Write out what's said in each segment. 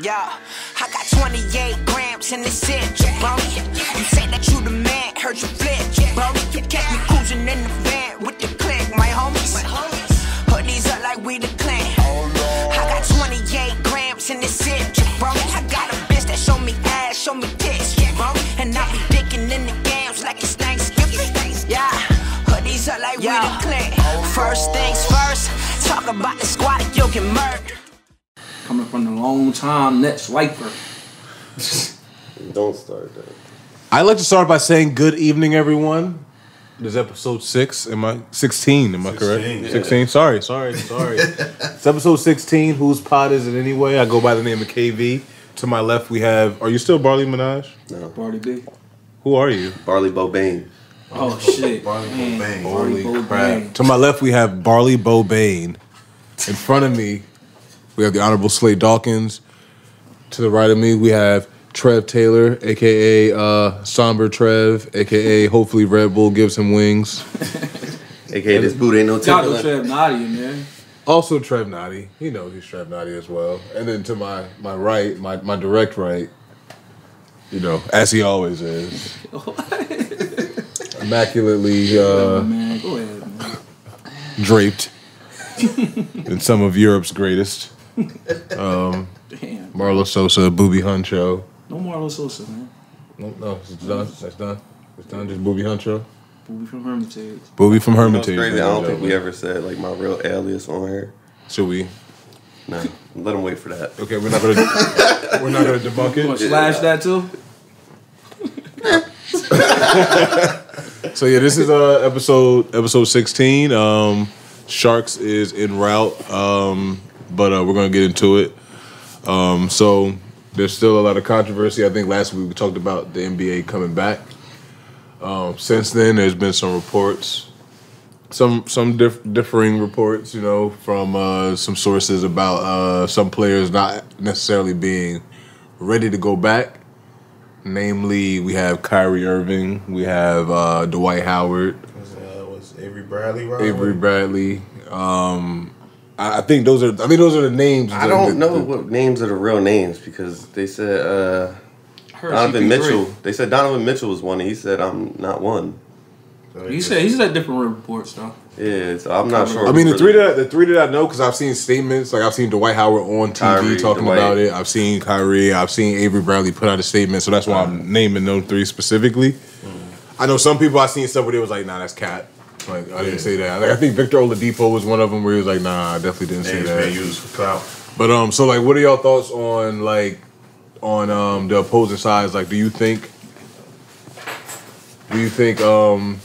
Yeah, I got 28 grams in the sit, bro. You say that you the man, heard you flip, bro. You kept me cruising in the van with the click, my homies. Hoodies up like we the clan. I got 28 grams in the sit, bro. I got a bitch that show me ass, show me tits, bro. And I be dicking in the games like it's Thanksgiving. Yeah, hoodies up like we the clan. First things first, talk about the squad, you'll get murdered. Coming from the long time net swiper. Don't start that. I'd like to start by saying good evening, everyone. This is episode six. Am I sixteen? Am I correct? 16, Sixteen. Sorry, sorry, sorry. it's episode sixteen. Whose pod is it anyway? I go by the name of KV. To my left, we have. Are you still Barley Minaj? No, Barley B. Who are you? Barley Bobane. Oh shit. Barley Man, Bobane. Barty Holy Bobane. crap. To my left, we have Barley Bobane. In front of me, we have the Honorable Slade Dawkins. To the right of me, we have Trev Taylor, aka uh, Somber Trev, aka hopefully Red Bull gives him wings. AKA this boot ain't no Shout out. Trev Naughty in there. Also Trev Noddy. He knows he's Trev Noddy as well. And then to my my right, my, my direct right, you know, as he always is. Immaculately uh, Man, go ahead, man. draped in some of Europe's greatest. Um, Damn. Marlo Sosa, Booby Huncho. No Marlo Sosa, man. No, no, it's done. That's done. It's done. Just Booby Huncho. Booby from Hermitage. Booby from You know Hermitage. crazy? I don't think we ever said like my real alias on here. Should we? No, let him wait for that. Okay, we're not gonna we're not gonna debunk You gonna it. slash that too? So yeah, this is uh episode episode sixteen. Um, Sharks is en route, um, but uh, we're gonna get into it. Um, so there's still a lot of controversy. I think last week we talked about the NBA coming back. Um, since then, there's been some reports, some some diff- differing reports, you know, from uh, some sources about uh, some players not necessarily being ready to go back. Namely, we have Kyrie Irving, we have uh, Dwight Howard, Was, was Avery Bradley right? Avery Bradley. Um, I I think those are. I think those are the names. I don't that- know what names are the real names because they said uh, Donovan CP3. Mitchell. They said Donovan Mitchell was one, and he said I'm not one. So He said he said different reports though. Yeah, so I'm not sure. I mean, the who three that the three that I know because I've seen statements. Like I've seen Dwight Howard on TV Kyrie, talking Dwight. about it. I've seen Kyrie. I've seen Avery Bradley put out a statement. So that's why I'm naming those three specifically. I know some people I've seen stuff where they was like, "Nah, that's cat." Like I didn't say that. Like I think Victor Oladipo was one of them where he was like, "Nah, I definitely didn't say that." used for clout. But um, so like, what are y'all thoughts on like on um the opposing sides? Like, do you think do you think um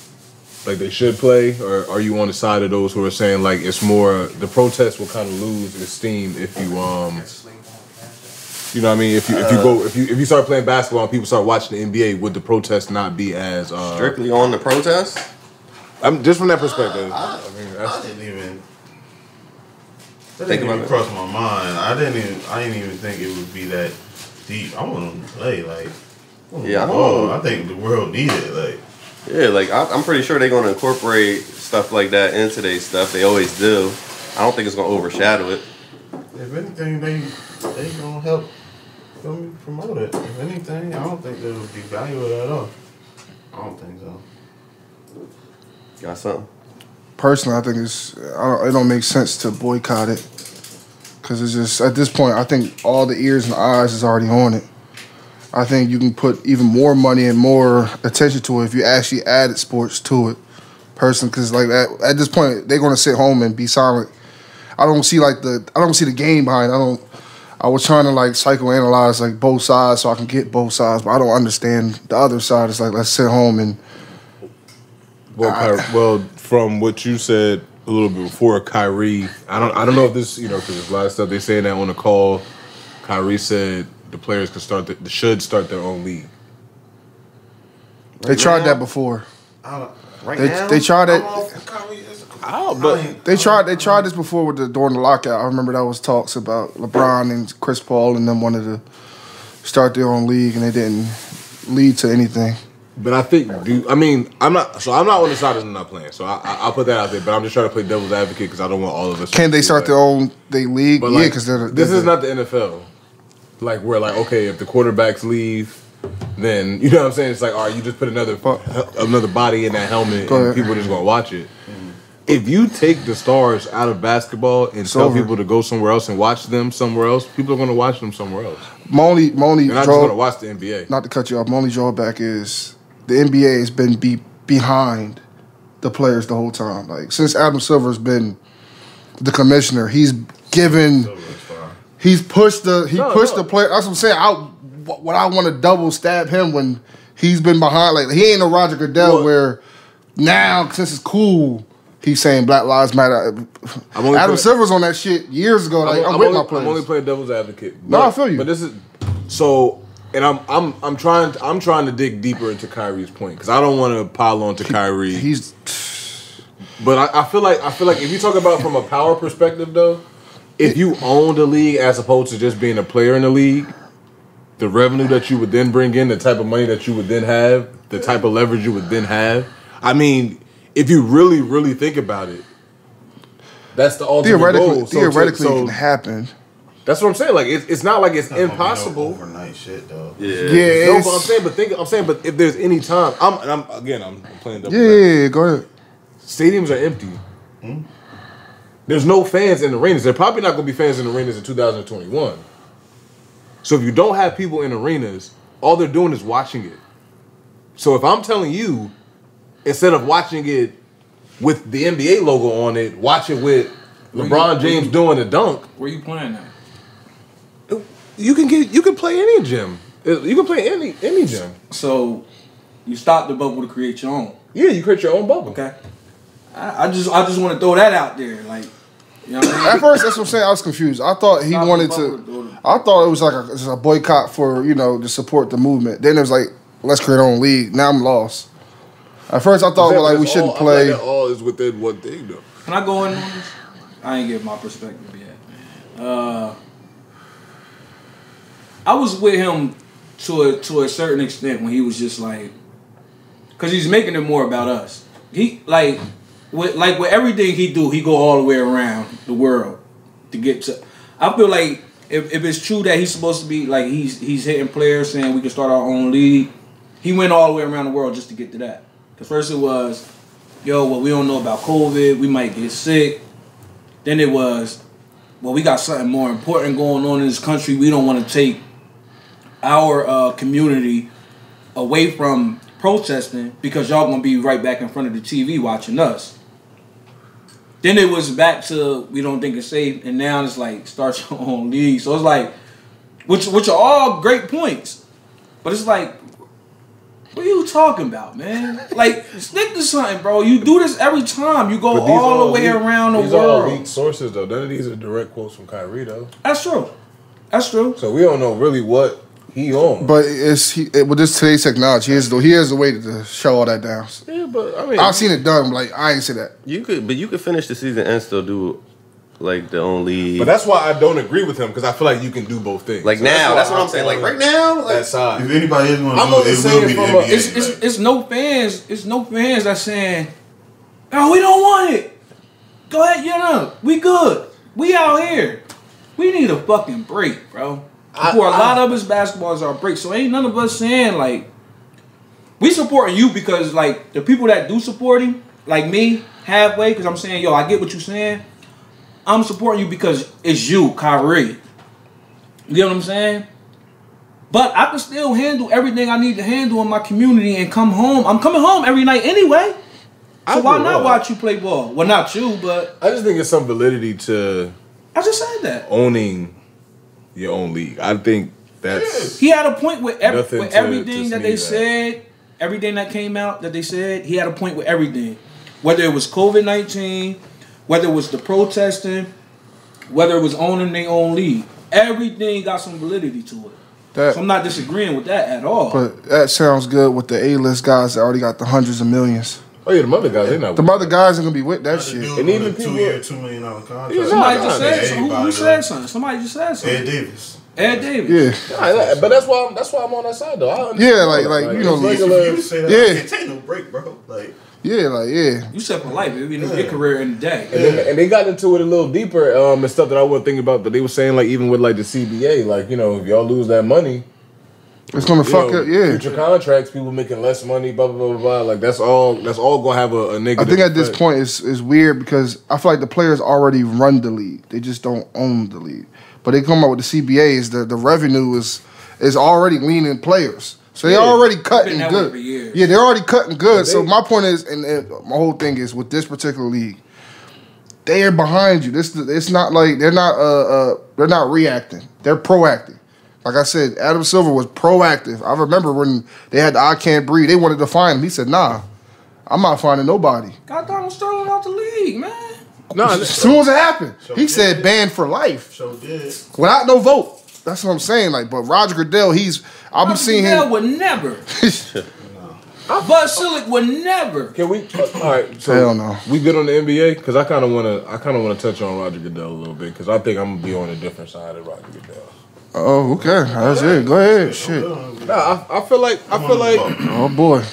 like they should play, or are you on the side of those who are saying like it's more the protest will kind of lose its steam if you um you know what I mean if you if you go if you if you start playing basketball and people start watching the NBA, would the protest not be as uh strictly on the protest. I'm just from that perspective. I, I mean, I didn't even. That Think didn't even cross my mind. I didn't even. I didn't even think it would be that deep. I want them to play like. Yeah, I don't oh, know. I think the world needs it. Like, Yeah, like I, I'm pretty sure they're gonna incorporate stuff like that into their stuff. They always do. I don't think it's gonna overshadow it. if anything, they they gonna help promote it. If anything, I don't think they would devalue it at all. I don't think so. Got something? personally, I think it's I don't, it don't make sense to boycott it because it's just at this point, I think all the ears and eyes is already on it. I think you can put even more money and more attention to it if you actually added sports to it, personally. Because like at, at this point, they're gonna sit home and be silent. I don't see like the I don't see the game behind. it. I don't. I was trying to like psychoanalyze like both sides so I can get both sides, but I don't understand the other side. It's like let's sit home and Well, Ky- well, from what you said a little bit before, Kyrie, I don't, I don't know if this, you know, because there's a lot of stuff they saying that on the call. Kyrie said the players could start, the, should start their own league. they tried now? that before. I Right They- now, they tried it- I'm all for Oh, but They tried. They tried this before with the during the lockout. I remember that was talks about LeBron and Chris Paul and them wanted to start their own league, and they didn't lead to anything. But I think, do I mean, I'm not, so I'm not on the side of not playing. So I, I, I'll put that out there. But I'm just trying to play devil's advocate because I don't want all of us. Can they start like- their own they league? But yeah, like, because they're, this is not the NFL. like we're like okay, if the quarterbacks leave, then you know what I'm saying. It's like all right, you just put another another body in that helmet, and people are just gonna watch it. If you take the stars out of basketball and tell over. people to go somewhere else and watch them somewhere else, people are gonna watch them somewhere else. My only, my only They're not just gonna watch the NBA. not to cut you off, my only drawback is the NBA has been be, behind the players the whole time. Like since Adam Silver's been the commissioner, he's given, he's pushed the he No, pushed no. the player. That's what I'm saying. I what I want to double stab him when he's been behind. Like he ain't no Roger Goodell Well- where now since it's cool. He's saying Black Lives Matter. I'm only Adam playing- Silver's on that shit years ago. Like, I'm, I'm, with only, my players. I'm only playing devil's advocate. No, But- I feel you. But this is so, and I'm I'm I'm trying I'm trying to dig deeper into Kyrie's point because I don't want to pile on to Kyrie. He's But I, I feel like I feel like if you talk about from a power perspective though, if you own the league as opposed to just being a player in the league, the revenue that you would then bring in, the type of money that you would then have, the type of leverage you would then have. I mean, if you really, really think about it, that's the ultimate theoretically goal. So to- theoretically so it can happen. That's what I'm saying. Like it's, it's not like it's Not gonna no impossible. overnight shit though. Yeah. Yeah, No, but I'm saying, but think, I'm saying, but if there's any time, I'm, and I'm again, I'm playing double. Yeah, yeah, yeah, go ahead. stadiums are empty. Hmm? There's no fans in the arenas. There probably not going to be fans in the arenas in 2021. So if you don't have people in arenas, all they're doing is watching it. So if I'm telling you, instead of watching it with the NBA logo on it, watch it with Where LeBron where James you- doing a dunk, Where you playing at? You can get you can play any gym. You can play any any gym. So you stop the bubble to create your own. Yeah, you create your own bubble. Okay. I, I just I just want to throw that out there, like you know what I At first, that's what I'm saying. I was confused. I thought he Stop wanted to. to- I thought it was like a, just a boycott for you know to support the movement. Then it was like let's create our own league. Now I'm lost. At first, I thought well, like we It's shouldn't all- I like play. all is within one thing though. Can I go in? I ain't give my perspective yet. Uh, I was with him to a to a certain extent when he was just like, cause he's making it more about us. He like, with like with everything he do, he go all the way around the world to get to. I feel like if, if it's true that he's supposed to be like he's he's hitting players saying we can start our own league, he went all the way around the world just to get to that. Cause first it was, yo, well we don't know about COVID, we might get sick. Then it was, well, we got something more important going on in this country. We don't want to take our uh, community away from protesting because y'all gonna be right back in front of the TV watching us. Then it was back to we don't think it's safe, and now it's like start your own league. So it's like, which which are all great points, but it's like, what are you talking about, man? Like stick to something, bro. You do this every time. You go all the way leak- around the these are all world. leaked sources though. None of these are direct quotes from Kyrie though. That's true. That's true. So we don't know really what he on. But it's he it, with this today's technology. He has the he has a way to, to show all that down. Yeah, but I mean, I've seen it done. Like I ain't say that. you could, but you could finish the season and still do like the only. But that's why I don't agree with him because I feel like you can do both things. like So now, why that's what I'm saying. Like right now, like that side. If anybody is gonna I'm do it, it will be the NBA. It's, it's, like, it's no fans. It's no fans that's saying, "Oh, we don't want it." Go ahead, you know, we good. We out here. We need a fucking break, bro. For a lot of us, basketball is our break. So ain't none of us saying like we supporting you because like the people that do support him, like me, halfway, because I'm saying, yo, I get what you're saying. I'm supporting you because it's you, Kyrie. You get what I'm saying? But I can still handle everything I need to handle in my community and come home. I'm coming home every night anyway. So I why not with watch you play ball? Well, not you, but I just think it's some validity to I just said that. owning your own league. I think that's He had a point with, every, with to- everything to that they sneeze at. said, everything that came out that they said. He had a point with everything, whether it was COVID nineteen, whether it was the protesting, whether it was owning their own league. Everything got some validity to it. That So I'm not disagreeing with that at all. but that sounds good with the A list guys that already got the hundreds of millions. Oh yeah, the mother guys they not. The mother guys are gonna be with that shit. And even a people- two-year, two million dollar contract. Yeah, Somebody just said something. Who, who said something? Somebody just said Ed something. Davis. Ed Davis. Yeah, Nah, but that's why I'm, that's why I'm on that side though. I. Yeah, like- like, you know, it's You regular. you say that. Yeah. It take no break, bro. Like Yeah, like yeah. You set for life. It'd be your career in the day. And, then, and they got into it a little deeper um, and stuff that I wasn't thinking about. But they were saying like even with like the CBA, like you know if y'all lose that money, It's gonna fuck know, up. Yeah. future contracts, people making less money, blah blah blah blah. blah. Like that's all. That's all gonna have a negative. I think at this effect. point it's it's weird because I feel like the players already run the league. They just don't own the league. But they come up with the CBA is the the revenue is is already leaning players. So they're Yeah. already cutting that good. for years. Yeah, they're already cutting good. so my point is, and, and my whole thing is with this particular league, they are behind you. This it's not like they're not uh, uh they're not reacting. They're proactive. Like I said, Adam Silver was proactive. I remember when they had the I can't breathe. They wanted to find him. He said, "Nah, I'm not finding nobody." Got Donald Sterling out the league, man. No, As soon as it happened, he said banned for life So did. without no vote. That's what I'm saying. Like, but Roger Goodell, he's I'm Roger seeing Goodell him. would never. Bud Selig would never. Can we? Uh, all right. So Hell no. We good on the NBA because I kind of want to. I kind of want to touch on Roger Goodell a little bit because I think I'm gonna be on a different side of Roger Goodell. Oh, okay, that's it. Go ahead, shit. Nah, I, I feel like I feel like Oh boy,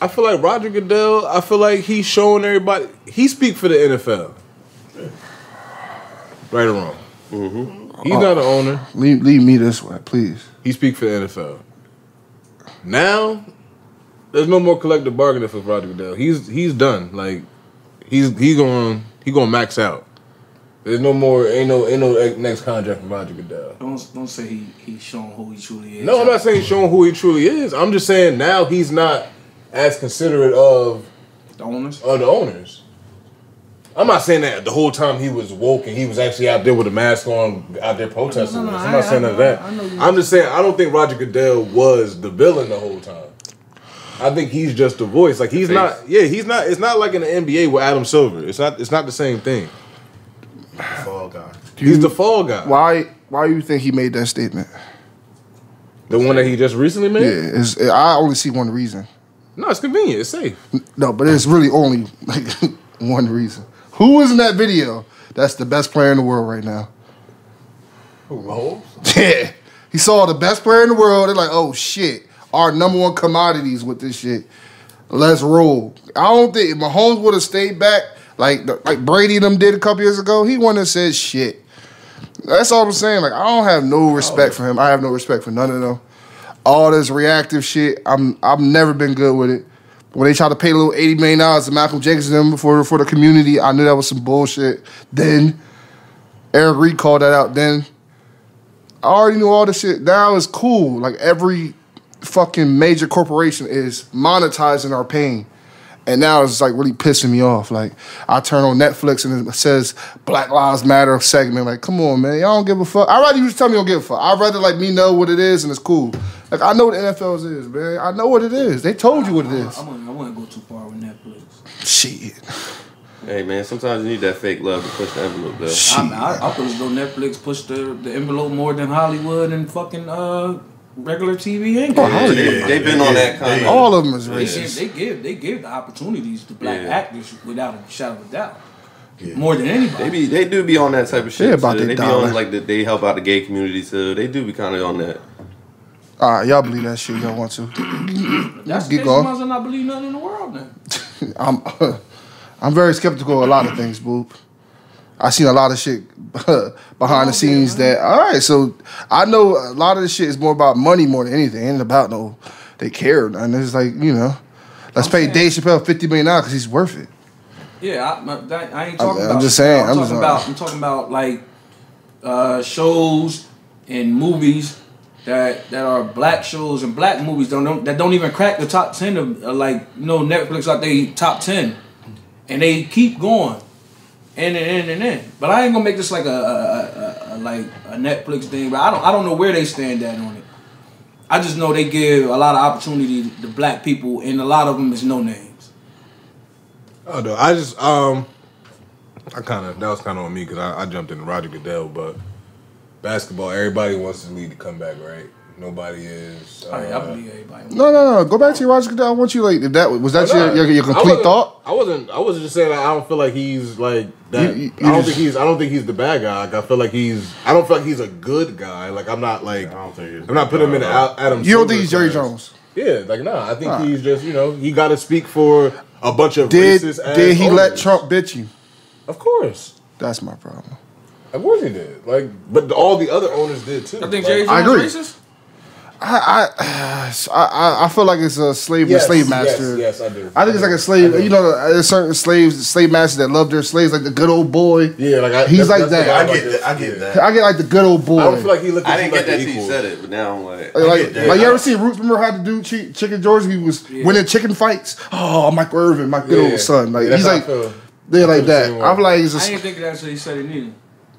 I feel like Roger Goodell. I feel like he's showing everybody he speak for the NFL. Right or wrong. Mhm. He's not an owner. leave, leave me this way, please. He speak for the NFL. Now, there's no more collective bargaining for Roger Goodell. He's he's done. Like he's he going he going to max out. There's no more ain't no ain't no next contract for Roger Goodell. Don't don't say he he's showing who he truly is. No, I'm not saying showing who he truly is. I'm just saying now he's not as considerate of the owners. of the owners. I'm not saying that the whole time he was woke and he was actually out there with a mask on, out there protesting. No, no, no, I'm not I- saying none of that. I I'm just saying I don't think Roger Goodell was the villain the whole time. I think he's just a voice. Like he's not. Yeah, he's not. It's not like in the NBA with Adam Silver. It's not. It's not the same thing. Fall guy. He's the fall guy. Why? Why do you think he made that statement? The one that he just recently made. Yeah, it's, I only see one reason. No, it's convenient. It's safe. No, but it's really only like one reason. Who was in that video? That's the best player in the world right now. Who Mahomes? Yeah, he saw the best player in the world. They're like, oh shit, our number one commodities with this shit. Let's roll. I don't think if Mahomes would have stayed back like the, like Brady and them did a couple years ago, he wouldn't have said shit. That's all I'm saying. Like I don't have no respect oh. for him. I have no respect for none of them. All this reactive shit, I'm I've never been good with it. When they tried to pay a little eighty million dollars to Malcolm Jenkins and them for for the community, I knew that was some bullshit. Then Eric Reid called that out. Then I already knew all this shit. Now it's cool. Like every fucking major corporation is monetizing our pain. And now it's like really pissing me off. Like I turn on Netflix and it says Black Lives Matter segment. Like, come on, man. Y'all don't give a fuck. I'd rather you just tell me you don't give a fuck. I'd rather like me know what it is and it's cool. Like I know what the NFL's is, man. I know what it is. They told you what it is. I wouldn't, I wouldn't go too far with Netflix. Shit. Hey man, sometimes you need that fake love to push the envelope though. Shit. I, mean, I, I feel as though Netflix pushed the, the envelope more than Hollywood and fucking uh regular TV ain't. Oh, Yeah, Hollywood. they, they've been on that kind of. All of them is They racist. give, they give they give the opportunities to black Yeah. actors without a shadow of a doubt. More than anybody. They be they do be on that type of shit. They about too. their They be dollar. on like the, they help out the gay community too. They do be kind of on that. All right, y'all believe that shit. Y'all want to? That's Get the case. going. Might as well not believe nothing in the world then. I'm I'm very skeptical of a lot of things, Boop. I seen a lot of shit behind the scenes that all right, so I know a lot of this shit is more about money more than anything. It ain't about no they care. And it's like, you know, let's I'm pay saying- Dave Chappelle fifty million dollars because he's worth it. Yeah, I, that, I ain't talking I'm, about. just saying, I'm, I'm talking just- about. I'm talking about like uh, shows and movies that that are black shows and black movies don't, don't that don't even crack the top ten of uh, like you know Netflix like they top ten, and they keep going, and and and and. and. But I ain't gonna make this like a, a, a, a like a Netflix thing. But I don't I don't know where they stand at on it. I just know they give a lot of opportunity to black people, and a lot of them is no names. Oh no, I just um, I kind of that was kind of on me because I, I jumped into Roger Goodell, but basketball, everybody wants the to come back, right? Nobody is. Uh, I, I believe everybody. No, no, no. Go back to your Roger Goodell. I want you like if that was that Oh, your, your, your complete wasn't- thought. I wasn't. I wasn't just saying. Like, I don't feel like he's like that. You- you- I don't you think he's. I don't think he's the bad guy. Like, I feel like he's. I don't feel like he's a good guy. Like I'm not like. I don't think it's- I'm not putting him in the Al- Adam. You don't Silver think he's Jerry class. Jones? Yeah, like nah. I think Nah. he's just you know he got to speak for a bunch of Did racist ass did he let. Trump bitch you? Of course. That's my problem. Of course he did. Like, but all the other owners did too. I think Like, Jerry I Jones agree. racist. I I, I I feel like it's a slave Yes, and slave master. Yes, yes, I do. I think it's like a slave. You know, there's certain slaves, slave masters that love their slaves, like the good old boy. Yeah, like I, He's that's- like that's that. what I get like that. I get that. I get like the good old boy. I don't feel like he looked I didn't like get that an till you said it, but now I'm like, like, get that. like you ever see Roots? Remember how the dude cheat, Chicken George? He was winning chicken fights. Oh, Michael Irvin, my good Yeah. old son. Like That's he's like they're like that. I'm like, it's I just, didn't think that's what he said he needed.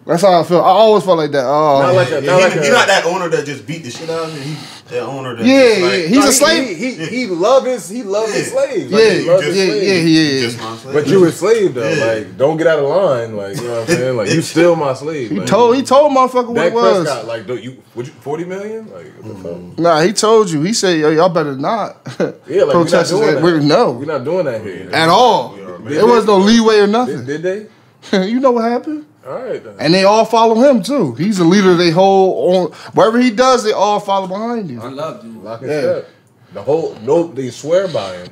That's how I feel. I always felt like that. Oh, Not like a, Yeah, not he, like he a, not that owner that just beat the shit out of him. He that owner that Yeah, just like, yeah, he's No, a slave. He, he, he love his he love his Yeah. slaves. yeah, Like, he yeah, love his yeah, slaves. yeah, You yeah. just my slave. But you a slave though. Yeah. Like, don't get out of line. Like, you know what I'm saying? Like, you still my slave. He like, told he told motherfucker what Dak it was. Prescott, like, don't you would you forty million? Like, what the fuck? Mm. Nah, he told you. He said, Yo, y'all better not Yeah, like, we're not protest. doing that. We're, no, We're not doing that here. at all. There was no leeway or nothing. did they? you know what happened? All right. Then. And they all follow him too. He's the leader. They whole on wherever he does, they all follow behind him. I love dude. Lock and Yeah. step. The whole no, they swear by him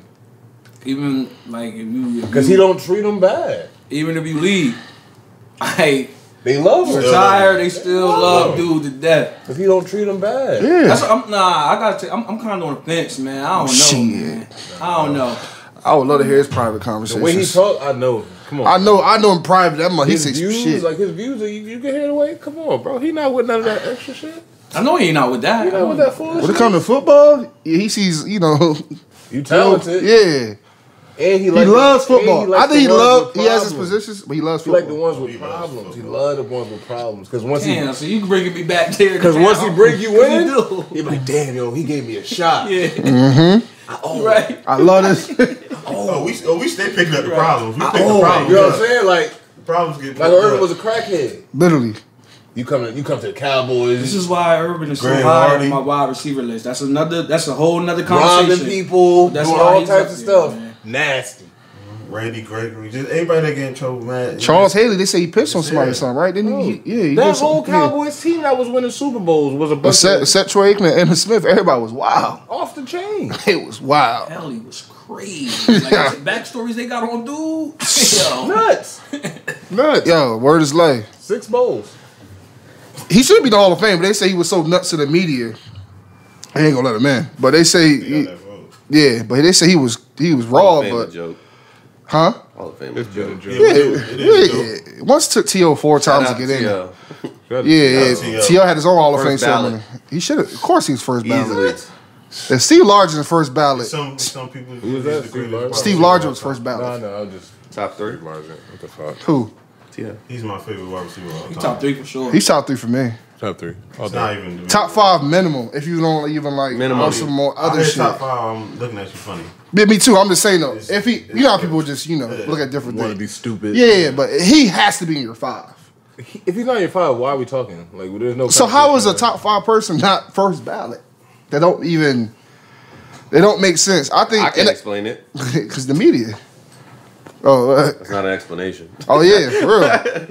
Even like if you because he don't treat them bad. even if you leave, I They love him retire, they still love dude to death. If you don't treat them bad. That's Yeah, I'm, nah. I gotta. Take, I'm, I'm kind of on the fence, man. I don't know, Shit. man. I don't know. I would love to hear his private conversations. The conversations. way he talk, I know. Come on. I know, I know in private. That much he his says views, shit. like his views, you, you can hear the way. Come on, bro. He not with none of that extra shit. I know he ain't out with that. He not with that foolish. when it comes to football, yeah, he sees, you know, You talented. yeah. And he, He loves the, and football. like I think he loves. He has his positions, but he loves football. He like the ones with He problems. He football. love the ones with problems. Because once he, Damn, so you bringing me back there? because once he bring you Cause he in, do. he be like, damn, yo, he gave me a shot. Yeah, Mm-hmm. right. I love this. Oh, we oh we stay picking up the problems. We pick Oh, the problems. you know what. I'm saying? Like, The problems get like Irvin up. was a crackhead. Literally, You come to, you come to the Cowboys. This is why Irvin is so high Hardy. on my wide receiver list. That's another. That's a whole nother robbing conversation. people, That's doing all types of stuff. man. Nasty. Randy Gregory, just everybody that get in trouble, man. Charles Haley. They say he pissed on somebody or something, right? Didn't he? Oh. Yeah, he That did some- whole yeah. Cowboys team that was winning Super Bowls was a bunch set, of except Troy Aikman and Smith, everybody was wild. off the chain. It was wild. Hell, he was crazy. Like the backstories they got on dude. Yo. Nuts. Nuts. Yo, word is lay. Six bowls. He should be the Hall of Fame, but they say he was so nuts to the media. I ain't gonna let him in. But they say, They got yeah, but they say he was he was raw, of Fame a but joke. Huh? Hall of Fame It's is a been a joke. joke. Yeah, Yeah, it is- it is dope. yeah. Once took T.O. four times to out get in. T.O. Yeah, yeah. to T.O. T.O. had his own Hall of Fame ballot. ceremony. He should have. Of course, he was first ballot. Easily. And Steve Largent is the first ballot. Some some people. Who was that? Steve with Largent? his Steve policy. Was first No, ballot. no, I'll just Top three. Largent. What the fuck? Who? T.O. He's my favorite wide receiver of all He time. top three for sure. He's top three for me. Top three. All It's not even Top five minimum. If you don't even like Minimum. or some more I other heard shit. top five. I'm looking at you funny. Yeah, me too. I'm just saying though. It's- If he, you know how people just you know Yeah. look at different Want to things. be stupid? Yeah, yeah, but he has to be in your five. If he's not in your five, why are we talking? Like, there's no. So how is a competition. top five person not first ballot? They don't even. They don't make sense. I think I can explain it. because the media. Oh, uh, It's not an explanation. oh yeah, for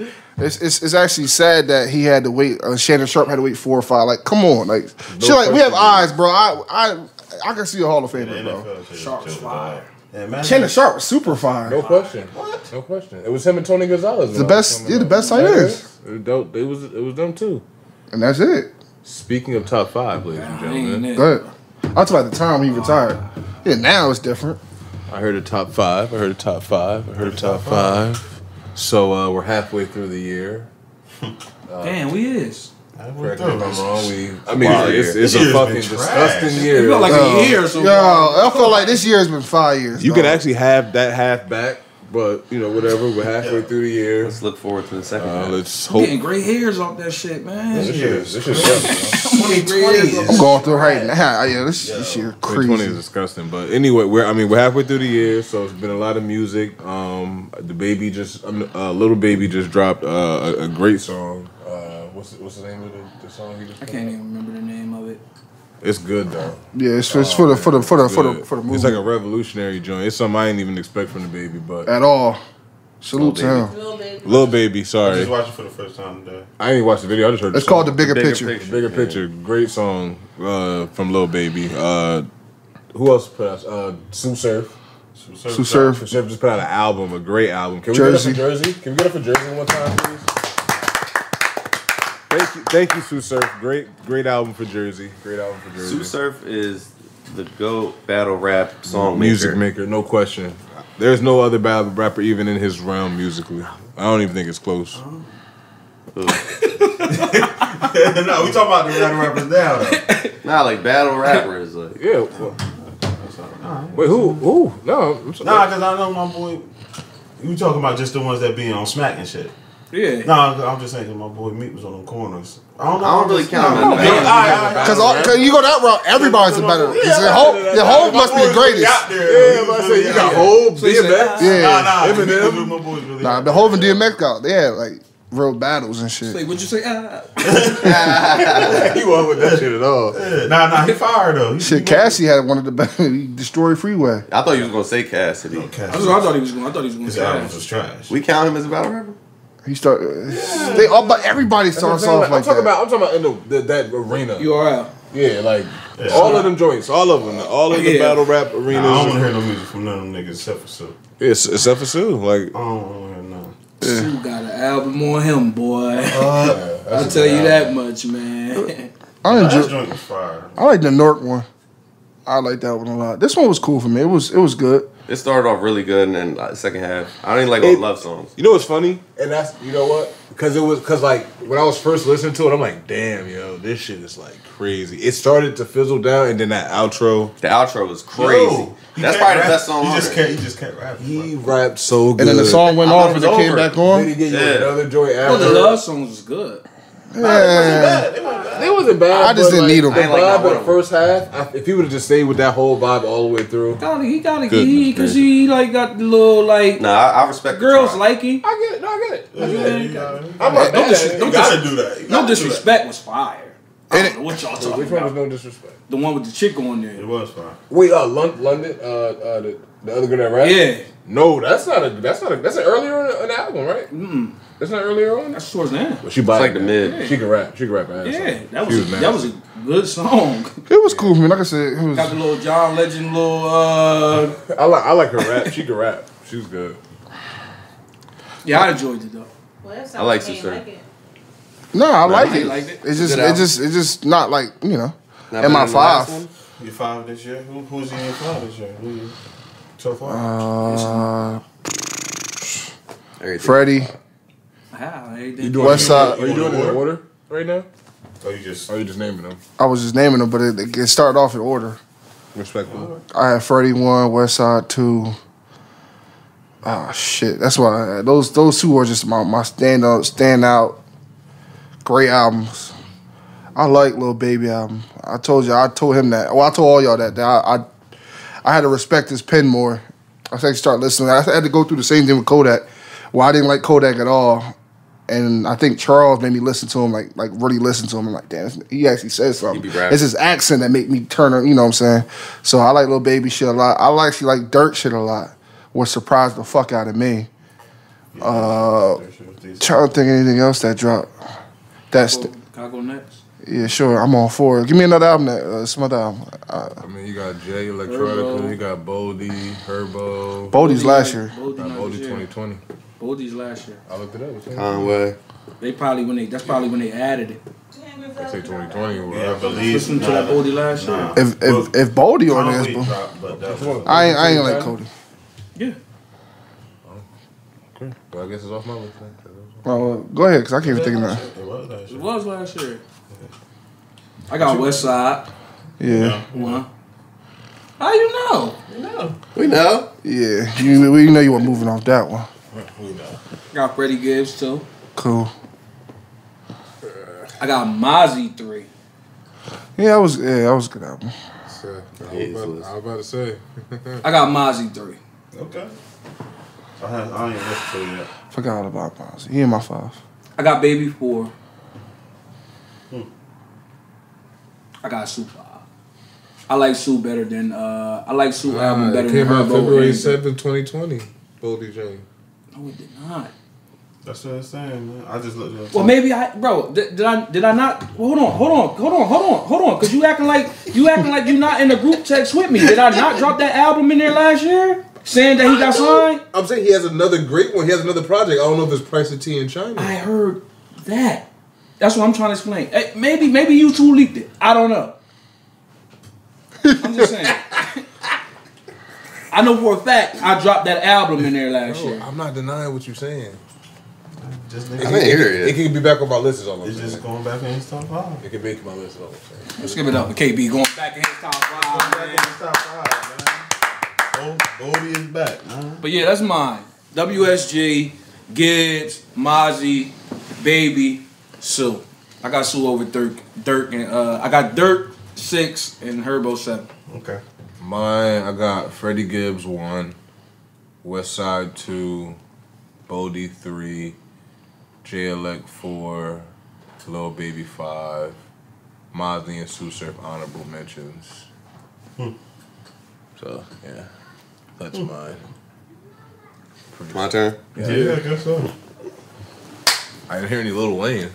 real. It's, it's it's actually sad that he had to wait. Uh, Shannon Sharpe had to wait four or five. Like, come on, like, shit, like we have eyes, bro. I I I can see a Hall of The Famer, bro. NFL said Sharpe's fire. Yeah. Shannon Sharpe was super fire. No question. What? No question. It was him and Tony Gonzalez. The best- yeah, the best tight Yeah, ends. It was. It was them too. and that's it. Speaking of top five, ladies and gentlemen, it. Go ahead. I'm talking about the time he retired. Yeah, now it's different. I heard a top five. I heard a top five. I heard a top five. So uh, we're halfway through the year. Damn, we is. Correct me if I'm wrong. We, I mean, Wow, it's, it's a year's fucking been trash. disgusting It year. felt like Yo, a year or so. Yo, I feel like this year has been five years. you can actually have that half back, but you know whatever. We're halfway through the year. Let's look forward to the second Uh, half. let's I'm hope. getting gray hairs off that shit, man. This shit is this shit is I'm getting gray hairs off I'm going through right now. Yeah, this, this year 2020 is disgusting. But anyway, we're I mean we're halfway through the year, so it's been a lot of music. Um, the baby just um, uh, little baby just dropped uh, a, a great song. Uh, what's the, what's the name of the, the song he just? I can't out? even remember the name of it. It's good though. Yeah, it's, it's for the for the for the for the Good. for the movie. It's like a revolutionary joint. It's something I didn't even expect from the baby, but at all. Salute to him. Little baby. little baby. I just watched it for the first time today. I didn't watch the video. I just heard. The It's called the song. bigger, Bigger picture. Picture. Bigger Yeah. picture. Great song uh, from Lil Baby. Uh, who else put out? Uh, Tsu Surf. Tsu Surf. Tsu Surf. Surf just put out an album, a great album. Can we Jersey. get it for Jersey? Can we get it for Jersey one time, please? Thank you, thank you, Tsu Surf. Great, great album for Jersey. Great album for Jersey. Tsu Surf is the GOAT battle rap song music maker. maker, no question. There's no other battle rapper even in his realm musically. I don't even think it's close. no, we talking about the battle rappers now though. Not like battle rappers. Like Yeah. Well, wait, who? Who? No. I'm sorry. Nah, cause I know my boy. You talking about just the ones that be on Smack and shit? Yeah. Nah, I'm just saying 'cause my boy Meat was on the corners. I don't know. I don't I'm really just- count nah, him a all battle right, all right, Cause, all all, right. cause you go that route, everybody's a better. Yeah, the whole, the whole my must be the greatest. out there. Yeah, I'm about to say you got Yeah. whole So you DMX. Yeah. Nah, nah, Eminem. Eminem. My boys really Nah, the there. whole and DMX got they had like real battles and shit. Wait, what'd you say? Ah. he wasn't with that shit at all. Yeah, Nah, nah, he fired though. He, Shit, he Cassie had one of the best. He destroyed Freeway. I thought you was gonna say Cassidy. I, was, I thought he was going. I thought he was going His to albums say. was trash. We count him as a battle rapper. He started. They all, but everybody starts off I'm like talking that. about. I'm talking about in the, the that arena. URL. Yeah, like all of them joints, all of them, all of the Yeah. battle rap Nah, I don't want to hear no music from none of them niggas except for Tsu. It's except for Tsu. Like I don't want to hear none. Tsu got an album on him, boy. Uh, I'll tell you that much, man. I enjoy. joint was fire. I like the Nork one. I like that one a lot. This one was cool for me. It was it was good. It started off really good, and then uh, second half, I don't even like all It- love songs. You know what's funny? And that's you know what? Because it was because like when I was first listening to it, I'm like, damn, yo, this shit is like crazy. It started to fizzle down, and then that outro, The outro was crazy. Yo, That's probably rap. the best song He just there. can't. He just can't rap. he rapped so good. And then the song went I off it and it came over. back Then on. he gave you Yeah. another joint Oh, the love songs was good. Yeah. It wasn't bad. It wasn't bad. I just didn't like, need 'em. The I like vibe not of one the first half, if he would have just stayed with that whole vibe all the way through, Gotta, he gotta Goodness he because he like got the little like Nah, I, I respect girls try. like him. I get it. No, I get it. I get Yeah, it. you gotta- I'm not Don't dis- at don't You gotta do that. You No gotta disrespect was fire. I And don't know what y'all talking Which one was no disrespect? The one with the chick on there. It was fire. Wait, uh, London, uh, uh, the, the other girl that rap. Yeah, No, that's not a. That's not a. That's an earlier in the album, right? Mm. That's not earlier on. that's towards the end. Well, she It's like the that. mid. She can rap. She can rap. Ass Yeah, off. that She was, nasty. that was a good song. It was cool for me. Like I said, it was. Got the little John Legend little uh I like. I like her rap. She can rap. She was good. yeah, I enjoyed it though. Well, I like Sister. like it. No, I like I it. liked it. It's just, Good it just, it's just not like you know. Not in my better than the last five. one? You five this year? Who, who's in your five this year? Who you so far? Uh, Everything. Freddie, How? You doing West Side. Are you doing it in order right now? or you just Or are you just naming them? I was just naming them, but it, it started off in order. Respectful. I had Freddie one, West Side two. Oh shit, that's why I had. those those two are just my my stand out stand out great albums. I like Lil Baby album. I told you, I told him that. Well, I told all y'all that. that I, I I had to respect his pen more. I had to start listening. I had to go through the same thing with Kodak. Well, I didn't like Kodak at all, and I think Charles made me listen to him, like like really listen to him. I'm like, damn, he actually says something. He be rapping. It's his accent that make me turn on. You know what I'm saying? So I like little Baby shit a lot. I actually like Dirt shit a lot. What surprised the fuck out of me. Uh, trying to think of anything else that dropped. That's Can I go next? Yeah, sure. I'm all for it. Give me another album. That, uh, some other album. Uh, I mean, you got Jay Electronica. Herbo. You got Boldy, Herbo. Boldy's last year. Boldy, Got Boldy 2020. Boldy's last year. I looked it up. Conway. They probably when they that's probably when they added it. I say 2020 or Yeah, I believe. Listen to that Boldy last year. If if if Boldy on this, bro, dropped, but that was- I ain't I ain't like Cody. Yeah. Okay. Well, I guess it's off my list. then. Oh, go ahead, cause I can't even think of that. It was last year. It was last year. I got West Side. Yeah, One. How you know? We know. We know. yeah. You we know you were moving off that one. We know. Got Freddie Gibbs too. Cool. Uh, I got Mozzy three. Yeah, I was yeah, that was a good album. So, I, was about, it's- I was about to say. I got Mozzy three. Okay. I, have, I ain't listened to it yet. Forgot about Miles. He in my five. I got Baby four. I got Tsu five. I like Tsu better than uh I like Tsu album Uh, better it than came out February 7th, 2020. Boldy James. No, it did not. That's what I'm saying, man. I just looked at it. Well, maybe I, bro. Did, did I? Did I not? Hold on, hold on, hold on, hold on, hold on. Cause you acting like you acting like you not in the group text with me. Did I not drop that album in there last year? saying that he got signed. I'm saying he has another great one. He has another project. I don't know if it's Price of Tea in China. I heard that. That's what I'm trying to explain. Hey, maybe maybe you two leaked it. I don't know. I'm just saying. I know for a fact I dropped that album in there last No, year. I'm not denying what you're saying. Just I nigga, didn't hear it. It can be back on my list. Is all I'm it's saying. just going back in his top five. It can make my list. All I'm saying. Let's give it up for KB going back in his top five. Back in his top five, man. Bo- Boldy is back, man. But yeah, that's mine. WSG, Gibbs, Mozzy, Baby, Tsu. I got Tsu over Durk, Durk, and uh, I got Durk six and Herbo seven. Okay. Mine, I got Freddie Gibbs one, West Side two, Boldy three, J Elect four, Lil Baby five, Mozzy and Tsu Surf honorable mentions. Hmm. So yeah, that's mine. Pretty- My turn. Yeah, I guess so. I didn't hear any Little Wayne.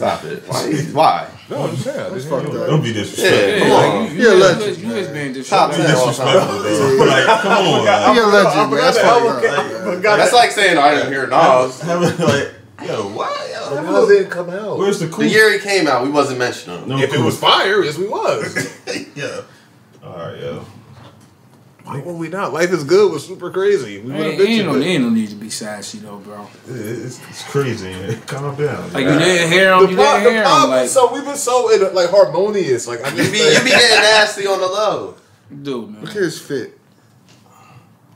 Stop it. Why? Why? No, I'm just saying. I fucked up. Don't be disrespectful. Yeah, come on. you, you, Yeah, you, legend. just- you just being disrespectful. ten all. Disrespectful, bro. Like, come on, man. He a legend, man. That's fucked up. That's like saying I didn't hear Nas. Having like, yo, what? Yo, The Nas didn't come out. Where's the cool? The year he came out, we wasn't mentioning him. No If it was fire, yes, we was. yeah. All right, yo. Why were we not? Life is good was super crazy. We would have Ain't, been ain't, no, to it. ain't no need to be sassy though, bro. It's, it's crazy. Man. Calm down. Like you didn't hear him, The, you pro- didn't hear him. problem Like, so we've been so in, like harmonious. Like I You just be, you be getting nasty on the low. dude, man. Look at his fit.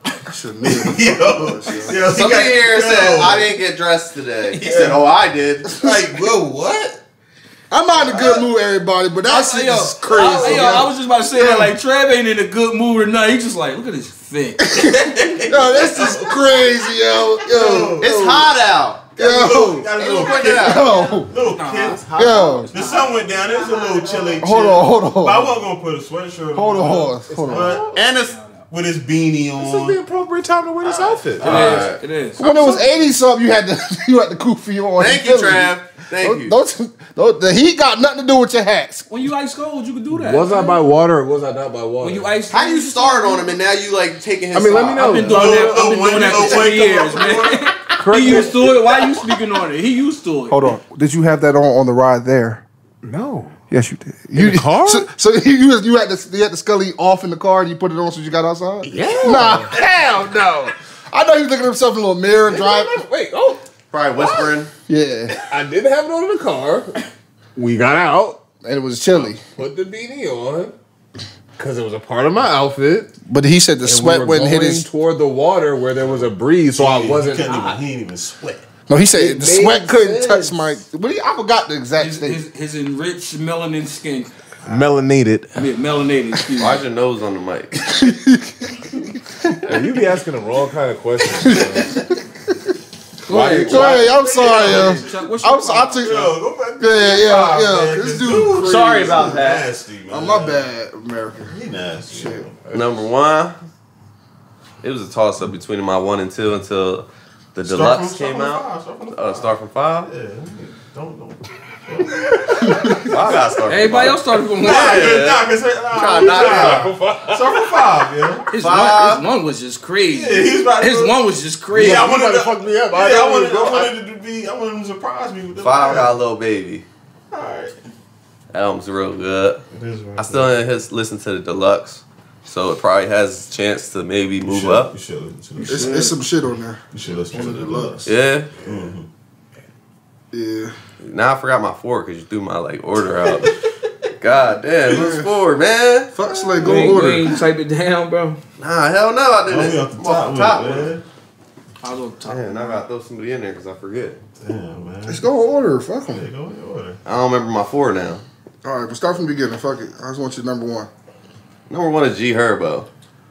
I should have known. Yo, Yo. yo, Somebody got- here yo. said I didn't get dressed today. He said, "Oh, I did." Like, whoa, what? I'm not in a good uh, mood, everybody, but that uh, shit yo, is crazy. Uh, I, yo, yo. I was just about to say that. Like Trev ain't in a good mood or nothing. He just like, look at his fit. Yo, this is crazy, yo. Yo, It's hot out. yo, Got little, point yo, little Nah, hot. yo. The sun went down. It was a little chilly. Hold on, hold But I wasn't gonna put a sweatshirt. Hold on, hold on, hold on. And it's with his beanie on. This is the appropriate time to wear this outfit. It Alright. is. It is. When it was 80 something, you had to you had the kufi on. thank you, Trav. Thank you. Don't, don't, don't, the heat got nothing to do with your hats. When you ice cold, you can do that. Was I by water or was I not by water? When you ice, How you start on him and now you like taking his? I mean, let me know. I've been doing oh, that. Oh, I've been Oh, doing that oh, for twenty wait, years, come on, man. He used to it. Why are you speaking on it? He used to it. Hold on. Did you have that on on the ride there? No. Yes, you did. You, the car? So, so you you had, you had the you had the Scully off in the car and you put it on so you got outside? Yeah. Nah, hell no. I know he was looking at himself in a little mirror and driving. Wait, oh. Probably whispering. Yeah, I didn't have it on in the car. We got out, and it was chilly. put the beanie on, because it was a part of my outfit. But he said the and sweat we were wouldn't hit going his. toward the water where there was a breeze, so I wasn't couldn't hot. even, he didn't even sweat. No, he said It the made sweat couldn't sense. touch my. What do you, I forgot the exact His, thing. his, his enriched melanin skin, Melanated. I mean, melanated. Excuse me. Why's your nose on the mic? you be asking the wrong kind of questions. Go ahead. Go ahead, I'm sorry, yo. Chuck, I'm sorry. I problem? took. Yo, go back to Yeah, yeah, yeah. This This 'cause dude. crazy. Sorry about that. Nasty, man. Oh, my bad, America. He nasty. yo. Number one, it was a toss up between my one and two until the Start deluxe from- start came from out. five, start from Uh, five. start from five. Yeah, don't don't. Well, I gotta start. Everybody else started from one. Nah, Yeah. nah, cause, nah, Try to knock it out. Start from five, yo. His Five. one, his one was just crazy. Yeah, he's about to His go- one was just crazy. Yeah, I wanted to to fuck me up. Yeah, I I wanted, even I wanted to be. I wanted him to surprise me with the Five got a little baby. All right. That album's real good. It is right I still didn't his, listen to the deluxe, so it probably has a chance to maybe You move should- up. You should listen to the It's, it's some shit on there. You should listen to the the deluxe. Yeah. Mm-hmm. Yeah. Now I forgot my four because you threw my like order out. God damn, what's four, man? Fuck Slay, You go ain't, you order. ain't type it down, bro. Nah, hell no, I Oh, didn't. we off the I'm top with top it, with it. man. I was on top. Man, I gotta throw somebody in there because I forget. Damn, man. Let's go order. Fuck Yeah, go order. I don't remember my four now. All right, but start from the beginning. Fuck it. I just want you number one. Number one is G Herbo.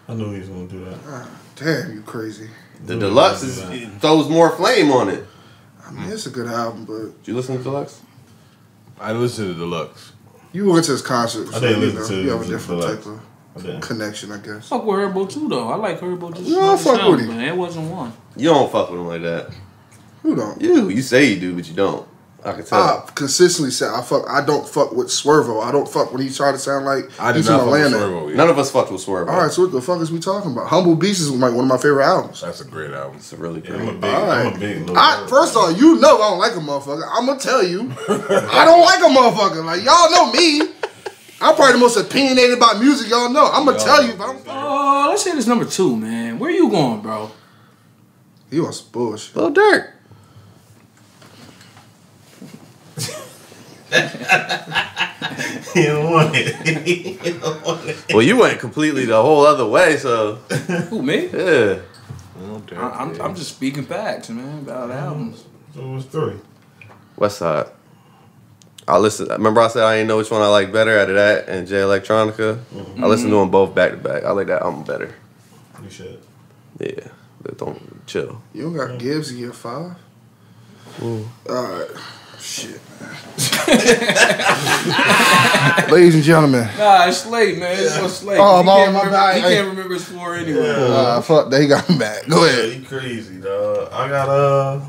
I knew he was gonna do that. Ah, Damn, you crazy. The deluxe is throws more flame on it. I mean, it's a good album, but Did you listen to deluxe? I listened to the deluxe. you went to his concert, I so didn't you, listen know, to you have a different Deluxe. type of I connection, I guess. Fuck with Herbo too, though. I like Herbo just. Yeah, I fuck sound, with him. Man, it wasn't one. You don't fuck with him like that. Who don't? You, you say you do, but you don't. I can tell. I consistently said I fuck. I don't fuck with Swervo. I don't fuck when he try to sound like I did he's not from fuck with Atlanta. Swervo. yeah. None of us fucked with Swerve. All right, so what the fuck is we talking about? Humble Beast is like one of my favorite albums. That's a great album. It's a really Yeah, good. I'm a big, All right. I'm a big I, Durk. first off, you know I don't like a motherfucker. I'm gonna tell you, I don't like a motherfucker. Like y'all know me. I'm probably the most opinionated about music y'all know. I'm gonna tell you if I don't. Oh, let's say this number two, man. Where you going, bro? He wants some bullshit. Lil Durk. he don't want it. he don't want it. Well, you went completely the whole other way, so Who me? yeah. I, I'm, I'm just speaking facts, man, about mm-hmm. albums. So it was three. West Side. I listen. Remember, I said I didn't know which one I like better out of that and Jay Electronica. Mm-hmm. I listened to them both back to back. I like that album better. You should. Yeah, but don't chill. You don't got Gibbs in your five. All right, shit. Ladies and gentlemen, Nah, it's late, man. It's so slate. Oh, he my- can't, my remember, he can't remember his floor anyway. uh, fuck, they got him back. Go Yeah, ahead. you crazy, dog. I got uh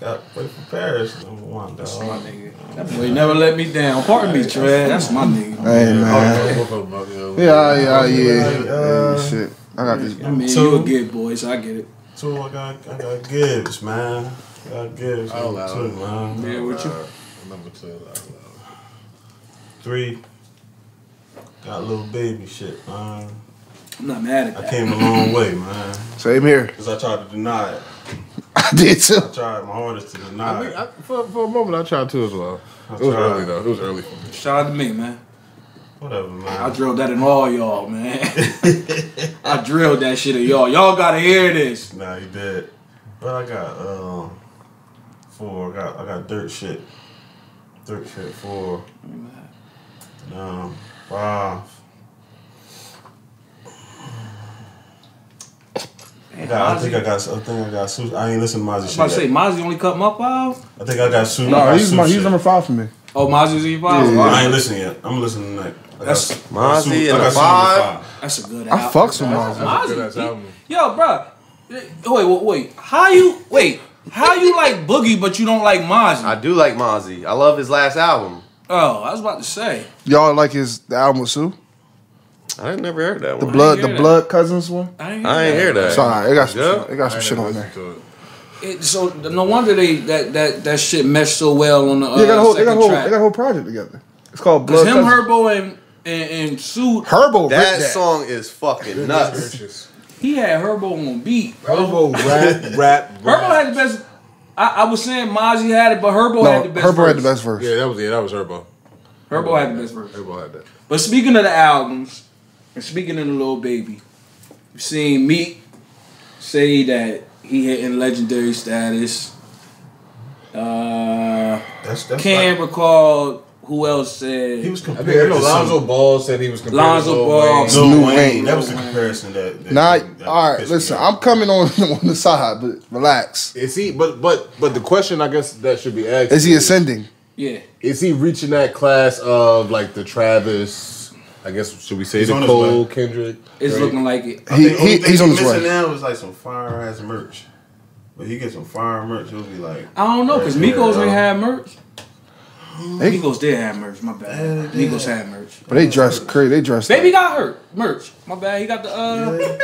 got wait for Paris number one, That's my dog. nigga. That boy never let me down. Pardon me, Trev. That's my nigga. Hey man. Yeah, yeah, yeah. Uh, yeah shit. I got this. I mean, you a good boy, so I get it. So I got I got Gibbs, man. I got Gibbs. I'll number allow two, it. man. Yeah, with you. Number two. Three. Got Lil Baby shit, man. I'm not mad at that. I came a long way, man. Same here. Cause I tried to deny it. I did too. I tried my hardest to deny I mean, it. I, for, for a moment, I tried to as well. I It was tried. early though. It was early for me. Shout out to me, man. Whatever, man. I drilled that in all y'all, man. I drilled that shit in y'all. Y'all gotta hear this. Nah, you did. But I got um four. I got I got Durk shit. Durk shit four. Um five. I, I think I got. I think I got. Tsu- I ain't listen to Mozzy I was shit. about to say, yet. Mozzy only cut my five. I think I got Tsu. I No, got he's my, he's number five for me. Oh, Mozzy's in five. Yeah. All I ain't listening yet. I'm listening tonight. I got That's- Tsu- I Mozzy I and got the five? That's a good I album. fucks with Mozzy. That's a good ass Mozzy. Yo, bro. Wait, wait, wait. How you wait? How you like Boogie but you don't like Mozzy? I do like Mozzy. I love his last album. oh, I was about to say. Y'all like his the album with Tsu? I ain't never heard that one. The one. blood, the that. blood cousins one. I ain't, I ain't hear that. Sorry, it got some, Yeah? shit, it got some shit on there. it. It, so no wonder they that that that shit meshed so well on the uh, They got a whole, they got a whole, track. they got a whole project together. It's called Cause Blood him, Cousins. Herbo, and and, and Tsu, Herbo That that. song is fucking nuts. Gracious. he had Herbo on beat. Bro. Herbo rap, rap, Herbo had the best. I, I was saying Mozzy had it, but Herbo No, had the best. Herbo had the best verse. Yeah, that was yeah, that was Herbo. Herbo had the best verse. Herbo had that. But speaking of the albums, and speaking of the Lil Baby, you've seen Meek say that he hitting legendary status. Uh, That's that's can't like, recall who else said. he was I think I compared know to Lonzo some- Ball said he was compared Lonzo to Lil Ball. Wayne. Lil Lil Wayne. Wayne. That was the comparison that. that Not that all right. Listen. I'm coming on on the side, but relax. Is he? But but but the question I guess that should be asked Is he ascending? yeah, Is he reaching that class of like the Travis? I guess should we say He's the on Cole. Kendrick? it's Drake? looking like it. He- he- thing he's on his missing way. now is like some fire ass merch. But he get some fire merch, he'll be like. I don't know because Right Migos there, ain't uh, had merch. They- Migos did have merch. My bad. Yeah, they did. Migos had merch. But they dressed crazy. They dressed. Baby up. got hurt. Merch. My bad. He got the uh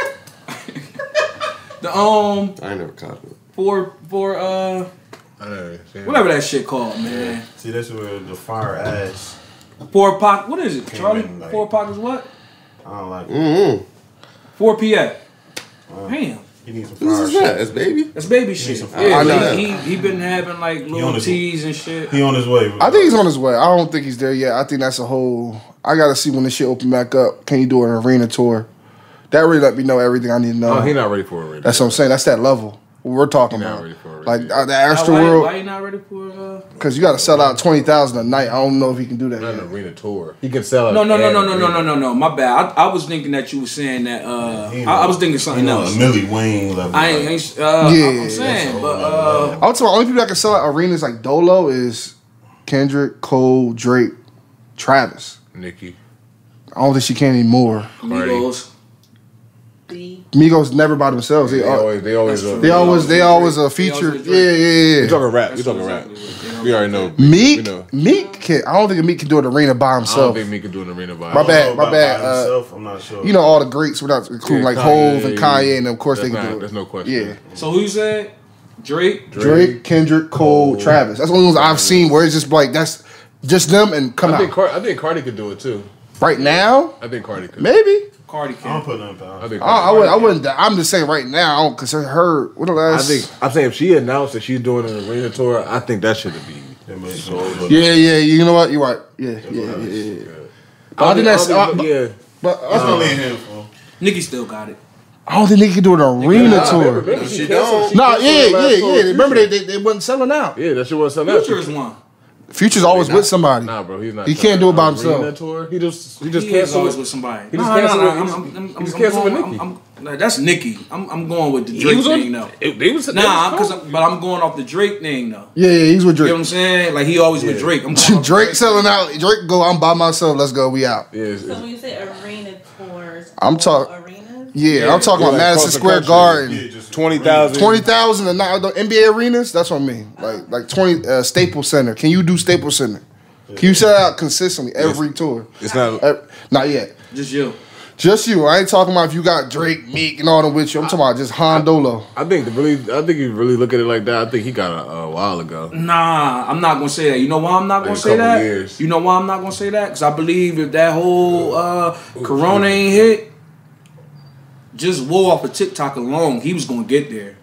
the um I never caught it. for for uh I don't know. whatever that shit called man. See, that's where the fire ass. Four pocket. What is it, Charlie? in like- Four pockets. What? I don't like it. Mm-hmm. Four PF. Damn. He needs some Who's fire shit. that? That's baby. That's baby shit. some- Yeah, I know like, he he been having like on little teas and shit. He on his way. I think he's on his way. I don't think he's there yet. I think that's a whole. I gotta see when this shit open back up. Can you do an arena tour? That really let me know everything I need to know. Oh, he not ready for it. Right that's what I'm saying. That's that level we're talking about. ready for it. Like uh, the Why, Astro why, World, why you not ready for uh because you got to sell out twenty thousand a night. I don't know if he can do that. not Yet. an arena tour. He can sell. No, no, no, no, no, no, no, no, no. My bad. I, I was thinking that you were saying that. Uh, He I, I was thinking something else. a Millie Wayne level. I ain't. like, ain't uh, Yeah, I'm saying, but uh, I would say the only people that can sell out arenas like Dolo is Kendrick, Cole, Drake, Travis. Nicki. I don't think she can anymore. Migos. The Migos never by themselves. They, They always, they always, That's uh, they always they always a They always feature. Yeah, yeah, yeah. We talking rap. We talking rap. what We already know. Meek, We know. Meek can. I don't think Meek can do an arena by himself. I don't think Meek can do an arena by. My I bad, my about bad, uh, himself, I'm not sure. You know all the greats, without including Yeah, like Kanye, Hove and Kanye, and of course That's they can not- do it. there's no question. Yeah, So who you said? Drake. Drake, Kendrick, Cole, Travis. That's the only ones I've seen where it's just like that's just them and come I out think Car- I think Cardi could do it too. right now. I think Cardi could. Maybe Cardi I don't can. put nothing past. I think. I, I would. I wouldn't. I'm just saying right now. I don't consider her. What the last? I think I'm saying if she announced that she's doing an arena tour, I think that should be. It makes sense. Yeah, yeah. You know what? You're right. Yeah, yeah, yeah. yeah, yeah. I think that's. I uh, yeah. but It's uh, only a handful. Nicki still got it. I don't think they can do an arena Nah, tour. remember, remember She don't. she Nah, yeah, yeah, yeah. Remember they, they they wasn't selling out. Yeah, that shit was something else. Future is one. Future's always with somebody. Nah, bro, he's not. He can't do it by himself. Arena tour. He just he just He is canceled. always with somebody. He just Nah, nah, canceled nah, with- I'm- he I'm- just- I'm- I'm canceled with Nicki. I'm- I'm- nah, That's Nicki. I'm I'm going with the He Drake was on. thing though. It, they was, they Nah, was cause cool. I'm- but I'm going off the Drake thing though. Yeah, yeah. He's with Drake. You know what I'm saying? Like he always with Drake. I'm going off Drake selling out. Drake go. I'm by myself. Let's go. We out. Yeah, it's- so it's- when you say arena tours, I'm all talk- arenas. Yeah, Yeah, I'm talking yeah, about like Madison the Square country. Garden. Yeah, twenty thousand. Twenty thousand and not the NBA arenas. That's what I mean. Like like twenty uh, Staples Center. Can you do Staples Center? Can you sell out consistently every tour? It's not. Uh, not yet. Just you. Just you. I ain't talking about if you got Drake, Meek, and all them with you. I'm talking about just Hondolo. I think to really, I think you really look at it like that. I think he got a, a while ago. Nah, I'm not gonna say that. You know why I'm not Like gonna a say that? years. You know why I'm not gonna say that? Because I believe if that whole uh, Corona ain't hit, just Whoa off of TikTok alone, he was gonna get there.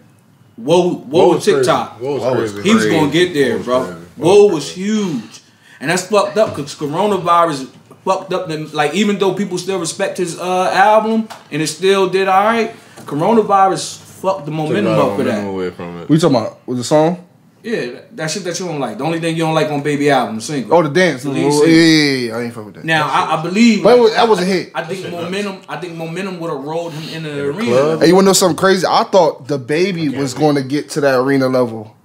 Whoa, whoa, with was. TikTok. Whoa was Whoa was crazy. He was gonna get there, Whoa was bro. crazy. Whoa was huge, and that's fucked up because coronavirus fucked up. Them, like even though people still respect his uh, album and it still did all right, coronavirus fucked the momentum up for that. away from it. We talking about with the song? Yeah, that- that shit that you don't like. The only thing you don't like on Baby album, single. Oh, the dance. The Oh, lead yeah, singer. yeah, yeah, yeah. I ain't fuck with that. Now I, I believe But like, was- that was a hit. I think momentum. I think momentum would have rolled him into the arena. club? Hey, you wanna know something crazy? I thought the baby was going to get to that arena level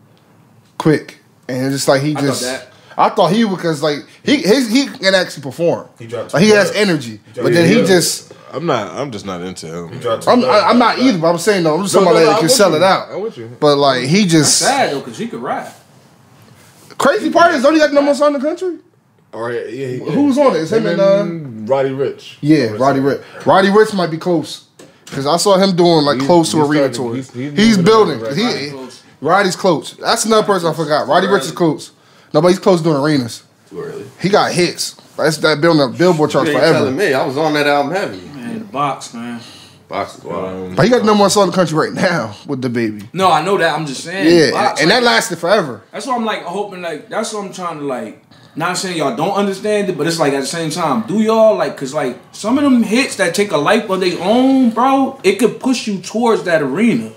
quick, and it's just like he I just. thought. I thought he because like he his, he can actually perform. He dropped like he has energy, dropped but then he just. I'm not. I'm just not into him. I'm. I, I'm not either, but I'm saying though I'm just No, talking no, no, that I'm can sell you. it out. I'm with you. But like he just Sad though, because he could rap. crazy part is don't he got the number one song in the country? All right, yeah, yeah. Who's on it? It's him and uh Roddy Ricch. yeah Roddy Ricch. Roddy Ricch might be close because I saw him doing like He's- close to he's arena tour. he's- He's, he's building. around. He, Roddy close. Roddy's close. That's another person I forgot. Roddy Ricch is close. Nobody's close doing arenas. Too early. He got hits. That's that building up Billboard charts You ain't telling me. I was on that album heavy. Man, the box, man. Box is wild. But he got the number one song in the country right now with the baby. No, I know that. I'm just saying. Yeah, Box, and like, that lasted forever. That's why I'm like hoping like that's what I'm trying to like. Not saying y'all don't understand it, but it's like at the same time, do y'all like? Cause like some of them hits that take a life of their own, bro, it could push you towards that arena.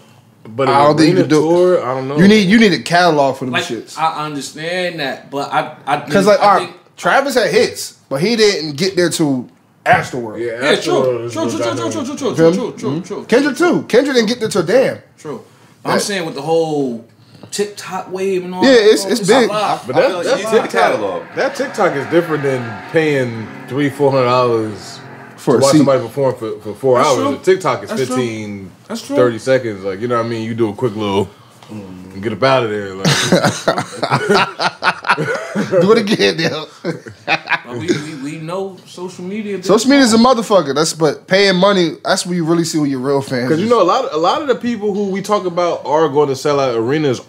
but I don't think you arena can do- tour, I don't know. You need you need a catalog for them Like shits. I understand that, but I, I Because like, I all right, think- Travis had hits, but he didn't get there to Astroworld. Yeah, yeah, true, afterwards, true, true, was true, true, true, true, true, true, me? true, true, Kendrick too. Kendrick didn't get there till damn. True. But I'm saying with the whole TikTok wave and all. Yeah, that, it's- it's big. But that, that's the TikTok. catalog. That TikTok is different than paying three, four hundred dollars For to watch seat. somebody perform for, for four That's hours. true. The TikTok is That's true. 15, That's true. 30 seconds. Like, you know what I mean? You do a quick little and get up out of there. Like, Do it again, Dale. But we, we, we know social media. Social media is a motherfucker. That's but paying money. That's where you really see who your real fans. Because you know a lot, of, a lot of the people who we talk about are going to sell out arenas.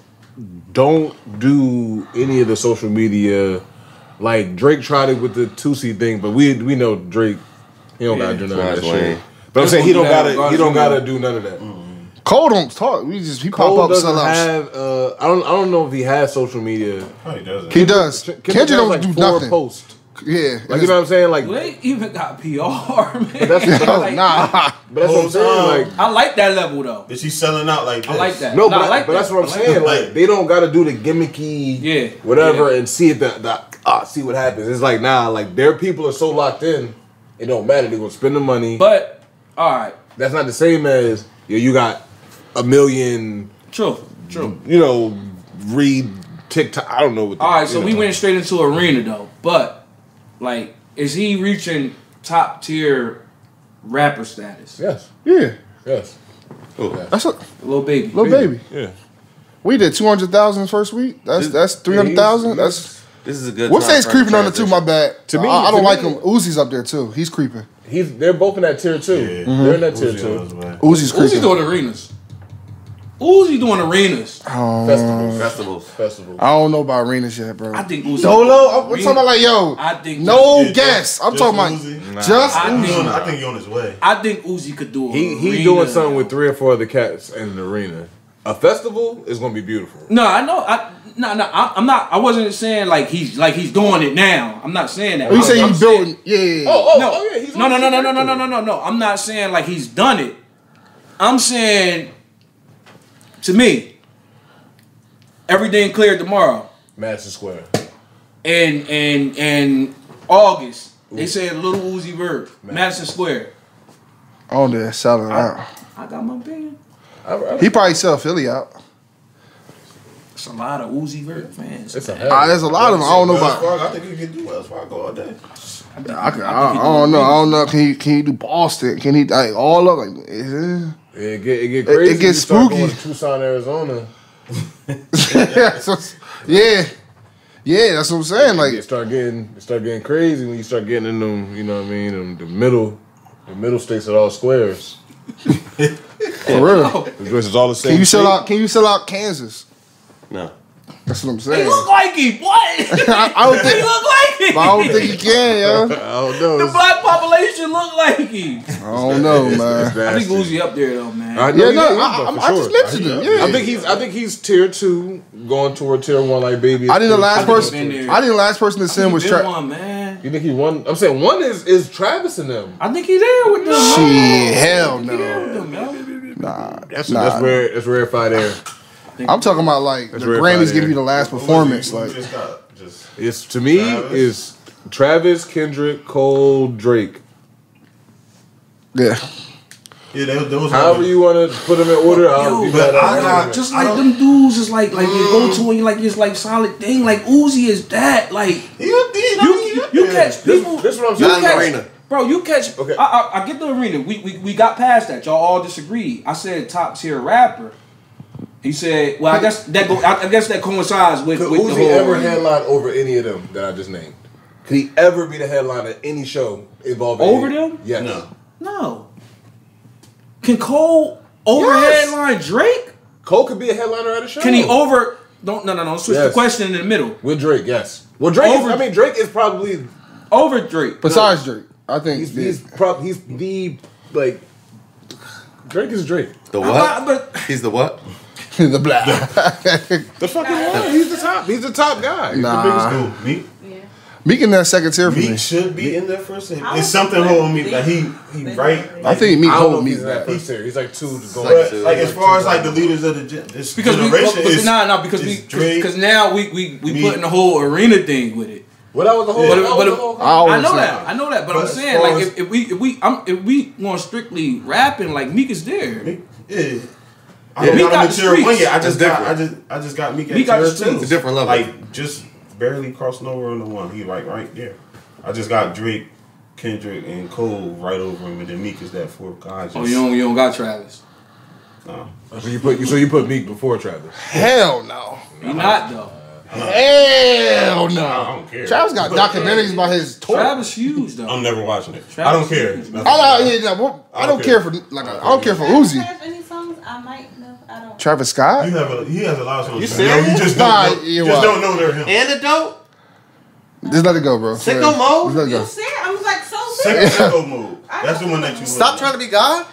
Don't do any of the social media. Like Drake tried it with the Toosie thing, but we we know Drake. He don't gotta do none of that shit. But I'm saying he don't gotta. He don't gotta do none of that. Cole don't talk. We just he pop up doesn't sell out. have. Uh, I don't. I don't know if he has social media. No, he doesn't. He does. Kendrick Kendrick has don't like do four nothing. Posts. Yeah, Like you know what I'm saying? Like, Do they even got PR, man? that's- but Oh, Like, nah. but that's what I'm saying. Like, I like that level though. But she's selling out like this. I like that. no, Nah, but, I like but that. that's what I'm like saying. that. Like, they don't got to do the gimmicky, Yeah, whatever, yeah. and see it. The, the ah, see what happens. It's like nah, like their people are so locked in, it don't matter. They're gonna spend the money. But all right, that's not the same as yeah, you got a million, true, true. you know, read TikTok. I don't know what. The, All right, so you we went straight into arena though. But like, is he reaching top tier rapper status? Yes, Yeah, Yes. Oh, that's a Lil Baby. Lil Baby. Yeah. We did two hundred thousand first week. That's that's three hundred thousand. That's This is a good. We'll time say it's creeping on the two. My bad. To me- I, I don't like me- him. Uzi's up there too. He's creeping. He's they're both in that tier two. Yeah. They're in that tier Uzi on two. his way. Uzi's Uzi doing arenas. Uzi doing arenas. Um, Festivals. Festivals. Festivals. I don't know about arenas yet, bro. I think Uzi. Solo. I'm we're talking about like yo. I think No Yeah, guess. I'm just talking about Uzi. just I I think, Uzi. I think he on his way. I think Uzi could do. A He he doing something with three or four other cats in an arena. A festival is gonna be beautiful. No, I know. I no no. I, I'm not. I wasn't saying like he's like he's doing it now. I'm not saying that. Oh, you I- say I'm building? Yeah, yeah, yeah. Oh, oh, no, oh yeah, he's no, no, no, no, no, no, no, no, no, no. I'm not saying like he's done it. I'm saying, to me, everything cleared tomorrow, Madison Square. and and and August. They said Lil Uzi Vert, Madison Square. On there selling out. I got my opinion. I, I, He probably sell Philly out. It's a lot of Uzi Vert fans. it's a hell. Ah, there's a lot of them. I don't know about. Fargo, I think he can do Wells Fargo all day. I, can, I, I don't know. I don't know. Can he can he do Boston? Can he like all of like? Is it? It get it get It- it gets when you start spooky. going to Tucson, Arizona. yeah, so- yeah, yeah. That's what I'm saying. Like Like it start getting it start getting crazy when you start getting in them. You know what I mean? Them, the middle, the middle states are all squares. for real. The joints is all the same. Can you sell shape. out? Can you sell out Kansas? No. That's what I'm saying. He saying. look like him. What? I, I don't think he think. look like him. I don't think he can, yo. I don't know. The black population look like him. I don't know, it's man. I think. Uzi up there though, man. I know Yeah, no, is, I, but I, for I just sure. mentioned him. I- Yeah. I think he's I think he's tier two, going toward tier one like baby. I think the last I person. I think the last person to send was He been one, man. You think he won? I'm saying one is is Travis and them. I think he there with them. Shit, hell no. with them, yo. Nah, That's nah. that's rare. That's rarefied air. I'm talking about like the That's Grammys Friday. give you the last performance. Who Like, just got just It's to me Travis? is Travis, Kendrick, Cole, Drake. yeah, yeah. Those, those However you want to put them in order, I'll Yo, be but I I got- got Just like them dudes is like like you go to and you like it's like solid thing. Like Uzi is that. Like He you I you, you catch people. this is what I'm you saying. Not in the catch- arena. Bro, you catch. Okay. I, I, I get the arena. We, we we got past that. Y'all all disagree. I said top tier rapper. He said, "Well, I guess that go. I, I guess that coincides with, Could with the Uzi whole ever arena. headline over any of them that I just named? Could he ever be the headline of any show involving Over any- them? Yes. No. No. Can Cole over Yes. headline Drake? Cole could be a headliner at a show. Can he over? Don't no no no. Switch the Yes. question in the middle. with Drake? Yes. Well, Drake. Over- is, I mean, Drake is probably Over Drake. besides Drake, I think he's yeah. he's prob he's the like Drake is Drake. The what? not- but He's the what? the black. The fucking one. He's the top. He's the top guy. He's Nah. the biggest. Who? Meek? Yeah. Meek in that second tier for me. Meek should be in that first. I It's something like, holding me Meek- that he he right. I think Meek I don't hold Meek he's in that first tier. He's like two to go. Like But like as far as like the leaders of the gen- this because we generation because, is nah, nah, because we because now we we we Me. putting the whole arena thing with it. Well, that was the whole. Yeah. But, that but the whole I I know say- that. I know that. But, But I'm saying like if, if we if we I'm, if we want strictly rapping like Meek is there. Meek, yeah. I Yeah, don't Meek got got the tier one streets. yet. I just got I just I just got Meek at Meek got tier streets. two. It's a different level. Like just barely crossing over on the one. He like right there. I just got Drake, Kendrick, and Cole right over him, and then Meek is that fourth guy. Oh, just, Oh, you don't you don't got Travis. no. So you put so you put Meek before Travis. Hell no. He not though. Hell no. I don't care. Travis got uh, documentaries about his tour. Travis huge though. I'm never watching it. I don't care. is- That's- I, don't- I don't care for like I don't care for Uzi. Have any songs? I might know. I don't. Travis Scott. You have a he has a lot of songs. You No, you just Nah, don't know, you just don't know they're him. Antidote? Just let it go, bro. Sicko Just mode? let it You go. said I was like so Second serious. sicko mode. That's the one that you Stop trying to be God?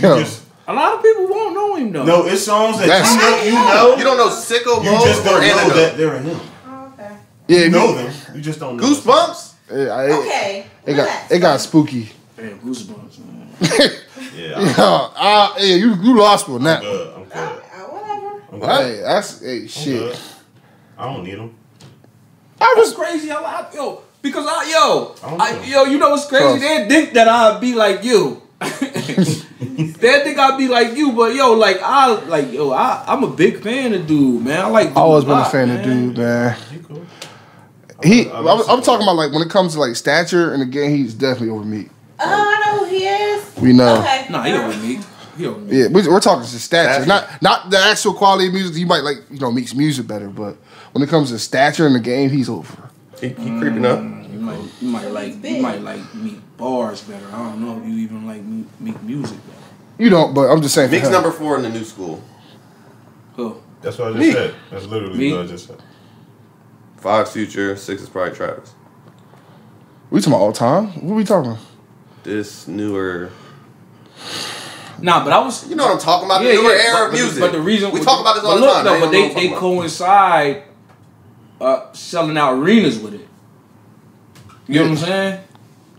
Yo, Just, A lot of people won't know him though. no, it's songs that That's- you know. You know. You don't know sicko You mode just or don't know antidote? that they're him. Oh, okay. yeah, You know them. You just don't know. Goosebumps? It, I- it, Okay. it got it got spooky. Damn, goosebumps, man. Yeah. Yeah, uh, yeah, you you lost one I'm now. I'm Uh, good. uh. I'm good. Hey, that's hey shit. I don't need them. I That's was crazy. I, I yo because I yo I I, yo you know what's crazy? Trust. They think that I'd be like you. they think I'd be like you, but yo, like I like yo, I I'm a big fan of dude, man. I like. Dude always been a fan man. of dude, man. You cool? He, I I'm, I'm talking about like when it comes to like stature and again, he's definitely over me. Oh, I know who he is. We know. Okay. Nah, he over me. He over Yeah, we- we're talking to stature, Stature. not not the actual quality of music. You might like, you know, Meek's music better, but when it comes to stature in the game, he's over. He, he creeping up. Mm, you might, you might like, you might like Meek bars better. I don't know if you even like Meek, Meek music better. You don't, but I'm just saying. for Meek's number four in the new school. Who? That's what I just Me. said. That's literally Me? what I just said. Five Future, six is probably Travis. We talking about all time? What are we talking? This newer, Nah, but I was. you know what I'm talking about? Yeah, the newer yeah, era but, of music. But the reason we talk about this all but the look, time. though, but they they coincide, uh, selling out arenas with it. You know what I'm saying?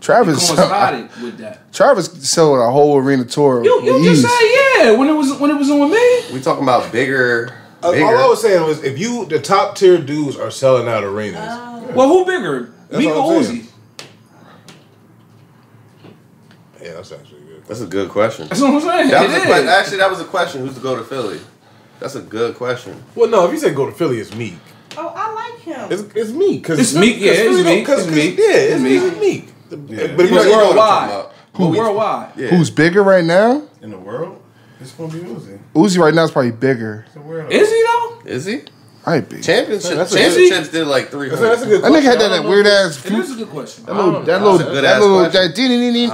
Travis. Coincided with that. Travis selling a whole arena tour. You you just ease. said yeah when it was when it was on with me. We talking about bigger, Uh, bigger. All I was saying was, if you the top tier dudes are selling out arenas, Well, who bigger? That's Meek what or Uzi? yeah, that's actually good. That's a good question. That's what I'm saying. That It was a is. que- actually that was a question. Who's to go to Philly? That's a good question. Well, no, if you say go to Philly, it's Meek. Oh, I like him. It's it's Meek because It's Meek, yeah, it's Meek, it's Meek, Yeah, it's it's Meek. Meek. It's Meek. Yeah. But if You you know- say you know what I'm worldwide. Who worldwide? Yeah. Who's bigger right now? In the world, it's gonna be Uzi. Uzi right now is probably bigger. It's. Is he though? Is he? Might be. Championship, That's championships did like three that's, a- that's a hundred. good. That nigga had that, that weird know. ass. It is a good question. That little, that little, a that little,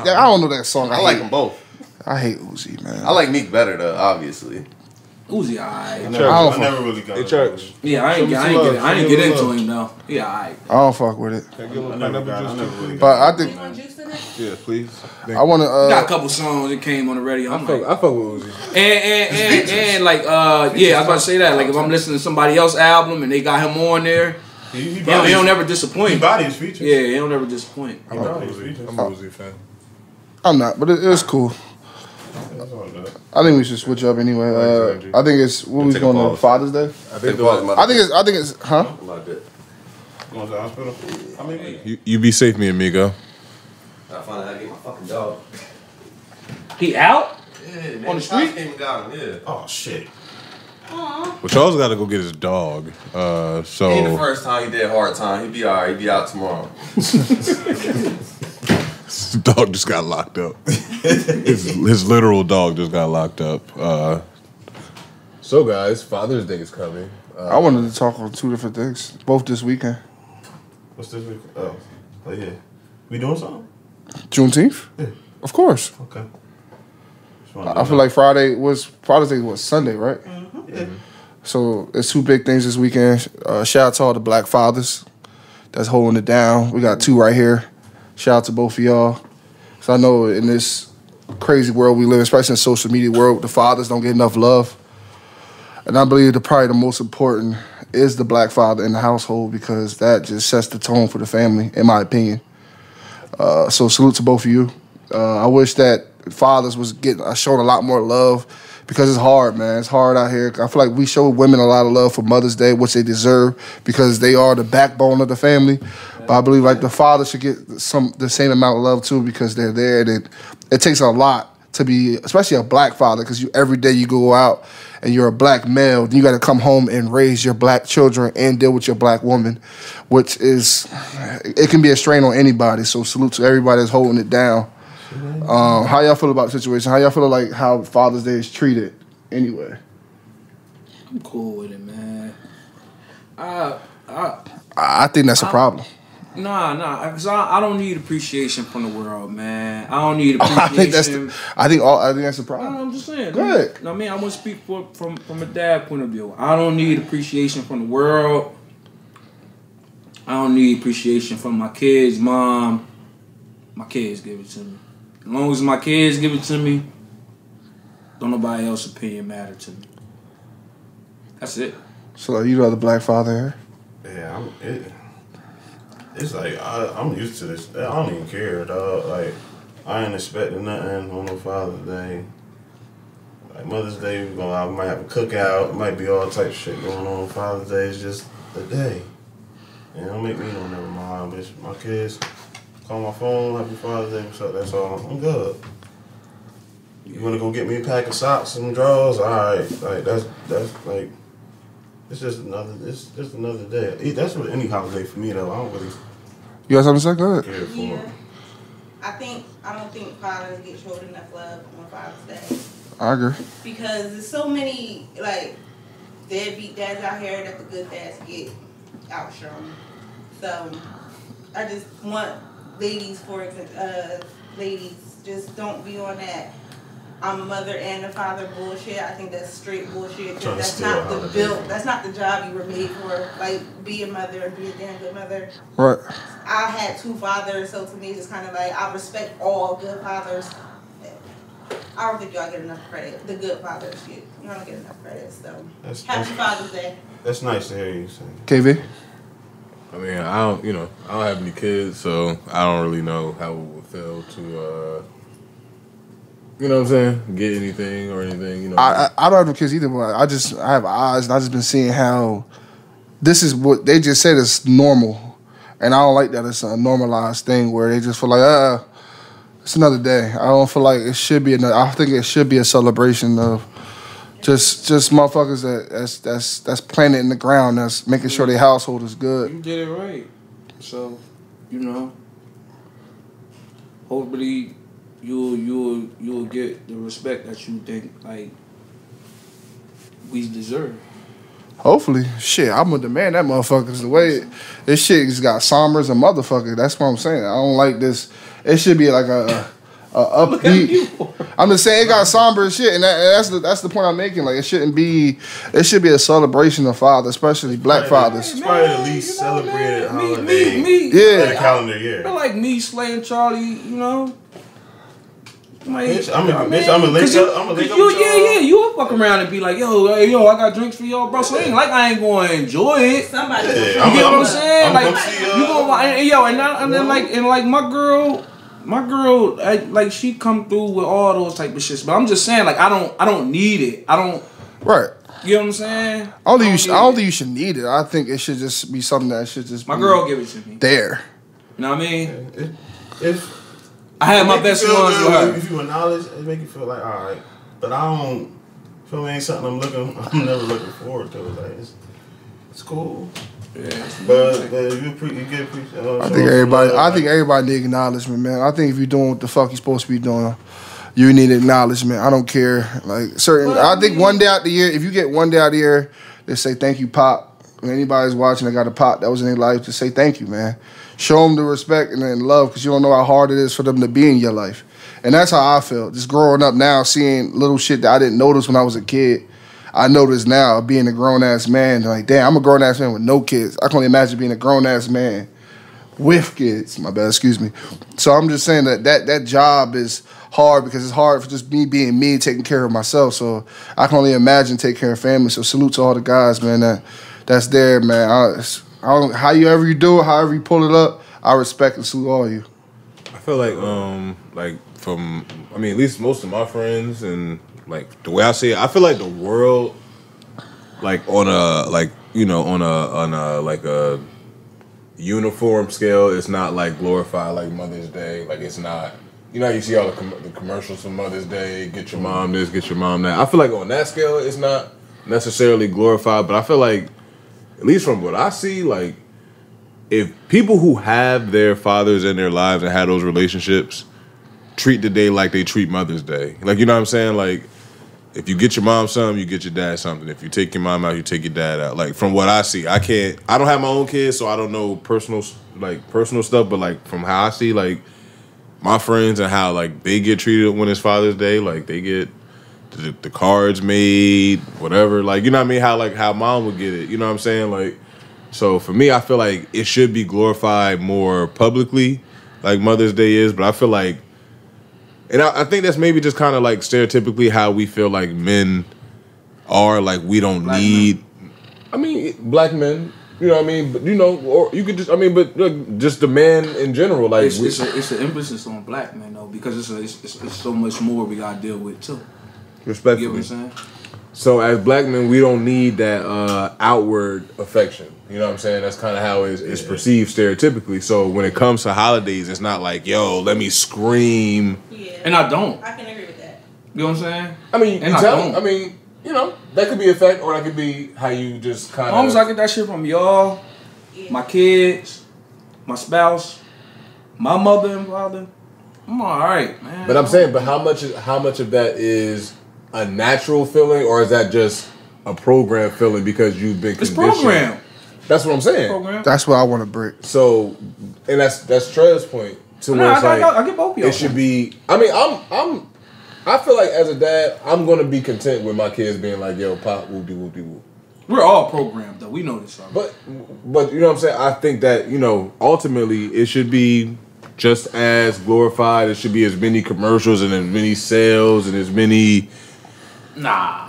that. I don't know that song. I, I like them both. I hate Uzi, man. I like Meek better though, obviously. Uzi, I alright. never, I I never really got Hey, into Church. Yeah, I ain't, get, I ain't love. get, I ain't get into him though. Yeah, alright. I don't fuck with it. I get a little I never got. I never really. But I You think want juice in it? Yeah, please. Thank I want to. Got a Uh, couple songs that came on the radio. I I'm fuck, like, I fuck with Uzi. and and and, and like uh yeah, I was about to say that. Like if I'm listening to somebody else's album and they got him on there, He, he, he don't, bodies- he don't ever He disappoint. bodies features. Yeah, he don't ever disappoint. He I'm a Uzi. I'm a Uzi fan. I'm not, but it, it was cool. That's all good. I think we should switch up anyway. Uh, I think it's what we Take going on. Father's Day. I think the, I think it's. I think it's. Huh? About that. Going to the hospital. I mean, you, you be safe, me amigo. I found out I get my fucking dog. He out? Yeah, man. On the street? Came and got him. Yeah. oh shit. Aw. Well, Charles got to go get his dog. Uh, Ain't the first time he did hard time. He be alright. He be out tomorrow. his dog just got locked up. his, his literal dog just got locked up. Uh, so, guys, Father's Day is coming. Uh, I wanted to talk on two different things, both this weekend. What's this week? Oh, oh yeah. We doing something? Juneteenth, Yeah. of course. Okay. Just wanna I feel like Friday was Father's Day was Sunday, right? Yeah. So it's two big things this weekend. Uh, shout out to all the black fathers that's holding it down. We got two right here. Shout out to both of y'all. So I know in this crazy world we live, in, especially in social media world, the fathers don't get enough love. And I believe the probably the most important is the black father in the household because that just sets the tone for the family, in my opinion. Uh, so salute to both of you. Uh, I wish that fathers was getting uh, shown a lot more love because it's hard, man. It's hard out here. I feel like we show women a lot of love for Mother's Day, which they deserve because they are the backbone of the family. But I believe like the father should get some the same amount of love too because they're there. And it, it takes a lot to be, especially a black father, because you every day you go out and you're a black male, then you got to come home and raise your black children and deal with your black woman, which is it can be a strain on anybody. So salute to everybody that's holding it down. Um, how y'all feel about the situation? How y'all feel like how Father's Day is treated anyway? I'm cool with it, man. I I I I think that's a problem. Nah, nah, cause I, I don't need appreciation from the world, man. I don't need appreciation. I think that's the, I think all I think that's the problem. I'm just saying. Go ahead. I mean, I want to speak for, from from a dad point of view. I don't need appreciation from the world. I don't need appreciation from my kids, mom. My kids give it to me. As long as my kids give it to me, don't nobody else's opinion matter to me. That's it. So like, you know the black father here. Yeah, I'm. It, it's like I, I'm used to this. I don't even care, dog. Like I ain't expecting nothing on no Father's Day. Like Mother's Day, we gonna I might have a cookout. It might be all type of shit going on. Father's Day is just a day. And don't make me no never mind, bitch. My kids call my phone, happy Father's Day, what's up? That's all. I'm good. You wanna go get me a pack of socks and drawers? All right, like that's that's like it's just another. It's just another day. That's what any holiday for me though. I don't really You got something to say? Go ahead. care for. Yeah. I think I don't think fathers get showed enough love on Father's Day. I agree. because there's so many like deadbeat dads out here that the good dads get outshone. So I just want ladies, for example, uh, ladies, just don't be on that. I'm a mother and a father bullshit. I think that's straight bullshit. 'cause Trying That's not the holiday. build. That's not the job you were made for. Like be a mother and be a damn good mother. Right. I had two fathers, so to me it's just kind of like I respect all good fathers. I don't think y'all get enough credit. The good fathers get you don't get enough credit. So That's, happy that's, Father's Day. that's nice to hear you say. KV. I mean, I don't, you know, I don't have any kids, so I don't really know how it would feel to, uh, you know what I'm saying, get anything or anything, you know. I, I I don't have kids either, but I just I have eyes, and I just been seeing how this is what they just said is normal, and I don't like that it's a normalized thing where they just feel like uh, it's another day. I don't feel like it should be another. I think it should be a celebration of just just motherfuckers that that's that's that's planted in the ground, that's making sure their household is good. You did it right. So, you know, hopefully you'll you'll you'll get the respect that you think like we deserve. Hopefully, shit, I'm gonna demand that motherfuckers. The way this shit has got somber as a motherfucker. That's what I'm saying. I don't like this. It should be like a, a, a upbeat. I'm just saying it got somber shit, and that, that's the that's the point I'm making. Like it shouldn't be. It should be a celebration of fathers, especially black fathers. It's probably the least you know, celebrated man, me- holiday Me, me, in the Yeah, calendar I year. feel like me slaying Charlie, you know. Like, Bitch, I'm a- I bitch, I'ma link 'cause you- up- I'ma link 'cause up you, Yeah, yeah, you'll fuck around and be like, yo, hey, yo, I got drinks for y'all, bro. So it ain't like I ain't going to enjoy it. Somebody. Yeah, You I'm get up. what I'm saying? I'm like gonna see, uh, you gonna and, and yo, and, now, and then like and like my girl, my girl, I, like she come through with all those type of shits. But I'm just saying, like I don't, I don't need it. I don't. right. You know what I'm saying? I don't think you. Should, need I don't it. think you should need it. I think it should just be something that should just. My be girl give it to me. there. You know what I mean? If I had my best feel ones good with her. If you acknowledge, it make you feel like all right. But I don't feel me ain't something I'm looking. I'm never looking forward to. Like it's, it's cool. Yeah. But but you pre, you get pre, uh, I think everybody. I think everybody need acknowledgement, man. I think if you're doing what the fuck you're supposed to be doing, you need acknowledgement. I don't care. Like certain. Well, I I think one day out the year, if you get one day out the year, they say thank you, pop. When anybody's watching, they got a pop that was in their life, just say thank you, man. Show them the respect and then love, because you don't know how hard it is for them to be in your life. And that's how I feel. Just growing up now, seeing little shit that I didn't notice when I was a kid. I notice now being a grown ass man. Like, damn, I'm a grown ass man with no kids. I can only imagine being a grown ass man with kids. My bad, excuse me. So I'm just saying that that that job is hard because it's hard for just me being me, taking care of myself. So I can only imagine taking care of family. So salute to all the guys, man. That that's there, man. I, I don't you do it, however you pull it up. I respect and salute all you. I feel like um like from I mean at least most of my friends and like the way I see it, I feel like the world like on a like you know on a on a like a uniform scale it's not like glorified like Mother's Day like it's not you know you see all the, com- the commercials for Mother's Day get your mom this get your mom that I feel like on that scale it's not necessarily glorified but I feel like at least from what I see like if people who have their fathers in their lives and have those relationships treat the day like they treat Mother's Day. Like you know what I'm saying? Like if you get your mom something, you get your dad something. If you take your mom out, you take your dad out. Like from what I see, I can't. I don't have my own kids, so I don't know personal like personal stuff. But like from how I see, like my friends and how like they get treated when it's Father's Day, like they get the, the cards made, whatever. Like you know what I mean? How like how mom would get it. You know what I'm saying? Like so for me, I feel like it should be glorified more publicly, like Mother's Day is. But I feel like, and I, I think that's maybe just kind of like stereotypically how we feel like men are. Like we don't Black need. I mean, black men. You know what I mean? But you know, or you could just. I mean, but like, just the man in general. Like It's, we- it's, a, it's an emphasis on black men though because it's, a, it's, it's it's so much more we gotta deal with too. You get respectfully. what I'm saying? So as black men, we don't need that uh, outward affection. You know what I'm saying? That's kind of how it's, it's perceived stereotypically. So when it comes to holidays, it's not like, yo, let me scream. Yeah. And I don't. I can agree with that. You know what I'm saying? I mean, And you I don't. I mean, you know, that could be a fact, or that could be how you just kind of. As long as of. I get that shit from y'all, Yeah. my kids, my spouse, my mother and father, I'm all right, man. But I'm saying, but how much? Is, how much of that is a natural feeling, or is that just a program feeling because you've been It's conditioned? programmed. That's what I'm saying. Program. That's what I want to brick. So, and that's that's Trev's point to Nah, where I, it's I, like I, I get both of y'all. it should be. I mean, I'm I'm. I feel like as a dad, I'm gonna be content with my kids being like, "Yo, pop, whoop de whoop de whoop." We're all programmed though. We know this. Already. But but you know what I'm saying? I think that, you know, ultimately it should be just as glorified. It should be as many commercials and as many sales and as many nah,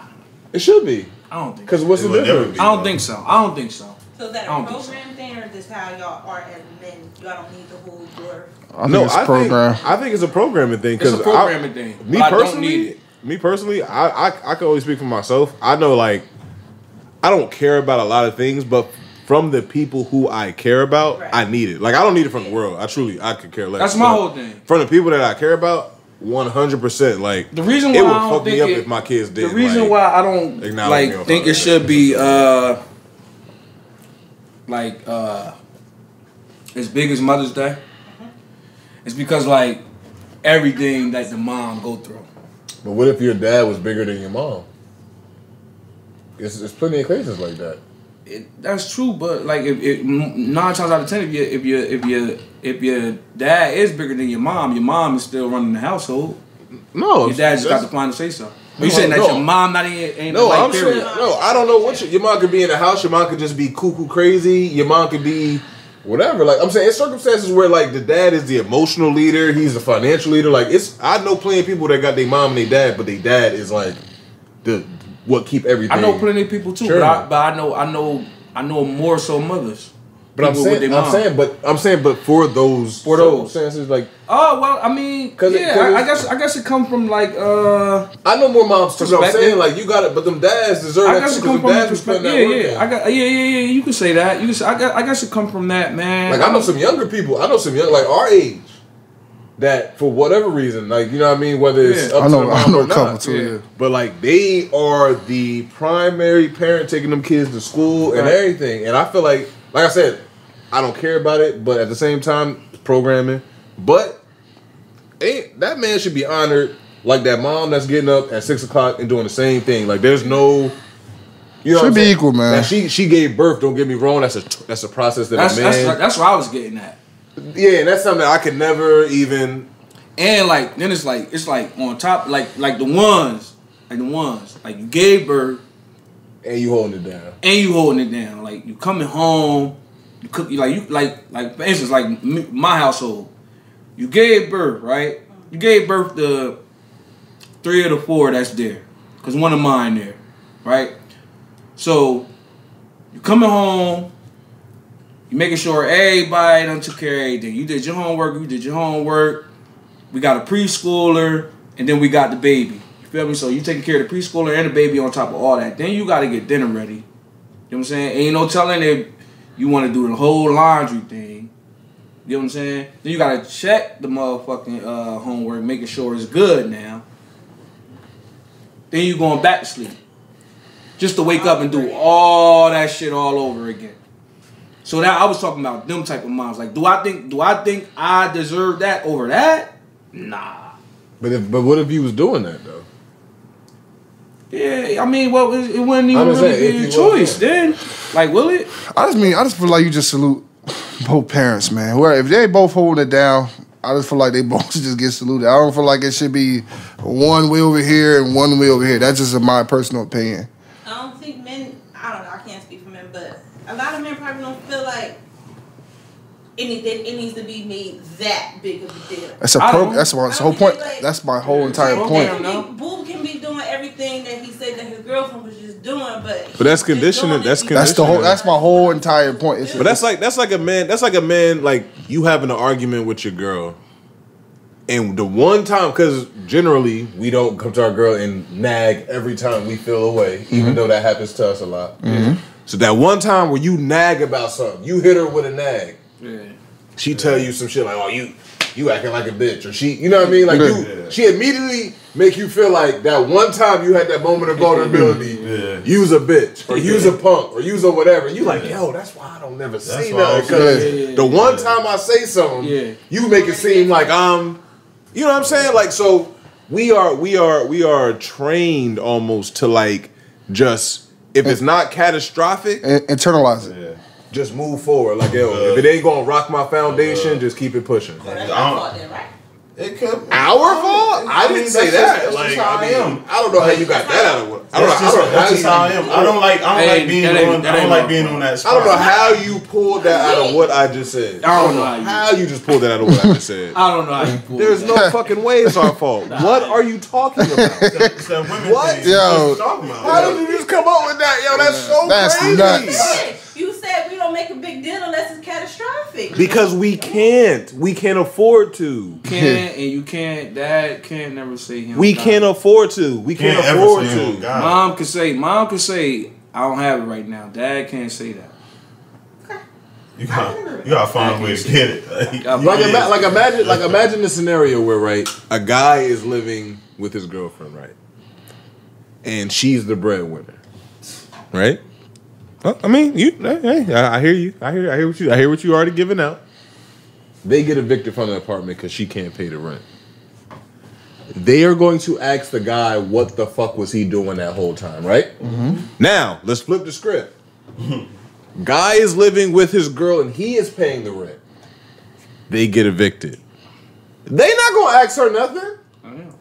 it should be. I don't think. Cuz what's the difference? be. I don't think so. I don't think so. So that I a so. program thing, or just how y'all are as men? Y'all don't need the whole door. I think no, I program. think I think it's a programming thing It's cuz a programming thing. Me but I don't personally, need it. me personally, I, I I can only speak for myself. I know like I don't care about a lot of things, but from the people who I care about, Right. I need it. Like I don't need it from the world. I truly I could care less. That's my But whole thing. From the people that I care about, one hundred percent. Like The reason why it would I don't fuck me think up it- if my kids did. The reason like, why I don't acknowledge me like think it should be uh like uh as big as Mother's Day It's because like everything that the mom go through. But what if your dad was bigger than your mom? It's, there's plenty of cases like that. It, that's true, but like if, if nine times out of ten, if you if you if you if your dad is bigger than your mom, your mom is still running the household. No, Your dad just got the final say so. You saying that no. your mom not even ain't No, I'm period. saying no. I don't know what your, your mom could be in the house. Your mom could just be cuckoo crazy. Your mom could be whatever. Like I'm saying, it's circumstances where like the dad is the emotional leader. He's the financial leader. Like it's I know plenty of people that got their mom and their dad, but their dad is like the what keep everything. I know plenty of people too, Sure. but I, but I know I know I know more so mothers. But I'm saying, I'm saying, but I'm saying, but for those For those. circumstances, like Oh well, I mean, 'Cause it- yeah, 'cause I, I guess I guess it come from like uh, I know more moms too. But I'm saying, like you got it, but them dads deserve I that guess too. come from dads perspective. that Yeah, yeah. I got yeah, yeah, yeah. You can say that. You can say, I guess I guess it come from that, man. Like I know some younger people. I know some young, like our age, that for whatever reason, like you know what I mean, whether it's Yeah. up I know to the I mom know or a couple not. too. Yeah. Yeah. But like they are the primary parent taking them kids to school and everything, and I feel like, like I said, I don't care about it, but at the same time, programming. But ain't that man should be honored like that mom that's getting up at six o'clock and doing the same thing. Like there's no. You know Should be saying? equal, man. Now, she she gave birth. Don't get me wrong. That's a that's a process that That's a man. that's that's what I was getting at. Yeah, and that's something that I could never even. And like then it's like it's like on top like like the ones like the ones like you gave birth And you holding it down. and you holding it down. Like you coming home, you cook you like you like like for instance like my household, you gave birth right. You gave birth to three of the four that's there, cause one of mine there, right. So you coming home, you making sure everybody done took care of everything. You did your homework. You did your homework. We got a preschooler, and then we got the baby. You feel me? So you taking care of the preschooler and the baby on top of all that. Then you got to get dinner ready. You know what I'm saying? Ain't no telling if you want to do the whole laundry thing. You know what I'm saying? Then you got to check the motherfucking uh, homework, making sure it's good now. Then you going back to sleep. Just to wake up and do all that shit all over again. So now I was talking about them type of moms. Like, do I think do I think I deserve that over that? Nah. But if but what if you was doing that though? Yeah, I mean, well, it, it wouldn't even really saying, be a choice then. Like, will it? I just mean I just feel like you just salute both parents, man. Where if they both holding it down, I just feel like they both should just get saluted. I don't feel like it should be one way over here and one way over here. That's just my personal opinion. I don't think men. I don't know. I can't speak for men, but a lot of men probably don't feel like anything. It needs to be made that big of a deal. That's a pro. That's my whole point. like- That's my whole entire Program, point. Boob can, be, Boob can be doing everything that he said that his girlfriend was just doing, but But that's conditioning- that's because That's the whole. That's my whole entire point. It's But that's like that's like a man. That's like a man. Like you having an argument with your girl, and the one time because generally we don't come to our girl and nag every time we feel away, even mm-hmm. though that happens to us a lot. Mm-hmm. So that one time where you nag about something, you hit her with a nag. Yeah. She tell you some shit like, "Oh, you you acting like a bitch," or she, you know what I mean? Like you, Yeah. she immediately make you feel like that one time you had that moment of vulnerability. Yeah. You's a bitch, or you's a punk, or you's a whatever. You like, yo, that's why I don't never say why I nothing. don't Because say the one time I say something, Yeah. you make it seem like I'm, you know what I'm saying? Like so, we are we are we are trained almost to like just if it's not catastrophic, internalize it. Yeah. just move forward. Like yo, if it ain't gonna rock my foundation, just keep it pushing. So that's I don't- fault then, right? It could Our fault? I didn't say that. Just, that's like, just how I, I, am. I don't know how you got that out of what. I don't, That's know, just, I don't know that's just how how I you, am. I don't like. I don't Hey, like being that ain't- on. that I don't like being on that I don't know how you pulled that out of what I just said. I don't know how you- how you just pulled that out of what I just said. I don't know how you pull There's that. no fucking way it's our fault. What are you talking about? It's that women What? thing. Yo. What you talking about? How did you just come up with that? Yo, that's so That's crazy. nuts. Hey, You said we don't make a big deal unless it's catastrophic. Because we can't. We can't afford to. Can't and you can't. Dad can't never say him. We God. can't afford to. We can't, Can't afford to. Mom can say. Mom can say. I don't have it right now. Dad can't say that. You gotta, You got to find a way to get it. Like, Like Like, ima- like imagine, like imagine the scenario where right, a guy is living with his girlfriend, right, and she's the breadwinner, right? Well, I mean, you, hey, hey, I I hear you. I hear, I hear what you, I hear what you already giving out. They get evicted from the apartment because she can't pay the rent. They are going to ask the guy what the fuck was he doing that whole time, right? Mm-hmm. Now let's flip the script. Guy is living with his girl and he is paying the rent. They get evicted. They not gonna ask her nothing.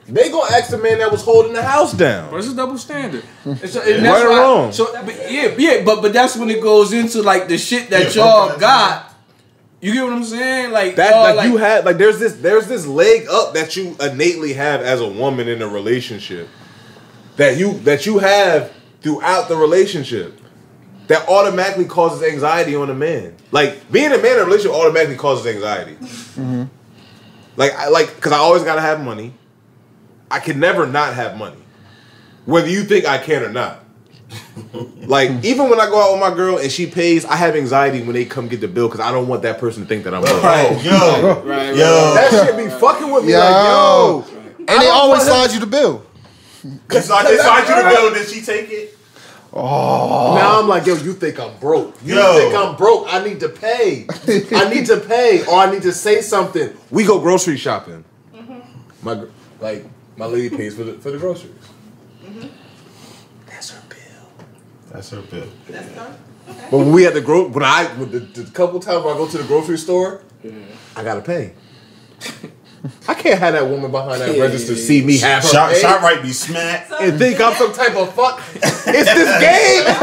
They gonna ask the man that was holding the house down. But it's a double standard. It's a, Right and that's or why- wrong? So but, yeah, yeah, but but that's when it goes into like the shit that Yeah, y'all got. You get what I'm saying? Like That y'all, like, you had like there's this there's this leg up that you innately have as a woman in a relationship that you that you have throughout the relationship that automatically causes anxiety on a man. Like being a man in a relationship automatically causes anxiety. Mm-hmm. Like I like because I always gotta have money. I can never not have money, whether you think I can or not. like even when I go out with my girl and she pays, I have anxiety when they come get the bill because I don't want that person to think that I'm broke. Oh, yo, Right, right, yo. That shit be fucking with me Yo. like, yo. And they always want slide you the bill. It's like they slide you the bill, then she take it. Oh. Now I'm like, yo, you think I'm broke. You Yo. think I'm broke. I need to pay. I need to pay or I need to say something. We go grocery shopping. Mm-hmm. My like my lady pays for the for the groceries. Mm-hmm. That's her bill. That's her bill. That's fine. But when we at the gro when I when the, the couple times when I go to the grocery store, mm-hmm. I gotta pay. I can't have that woman behind that register see me have her Shot, shot right be smacked. So, and think I'm some type of fuck. It's this game.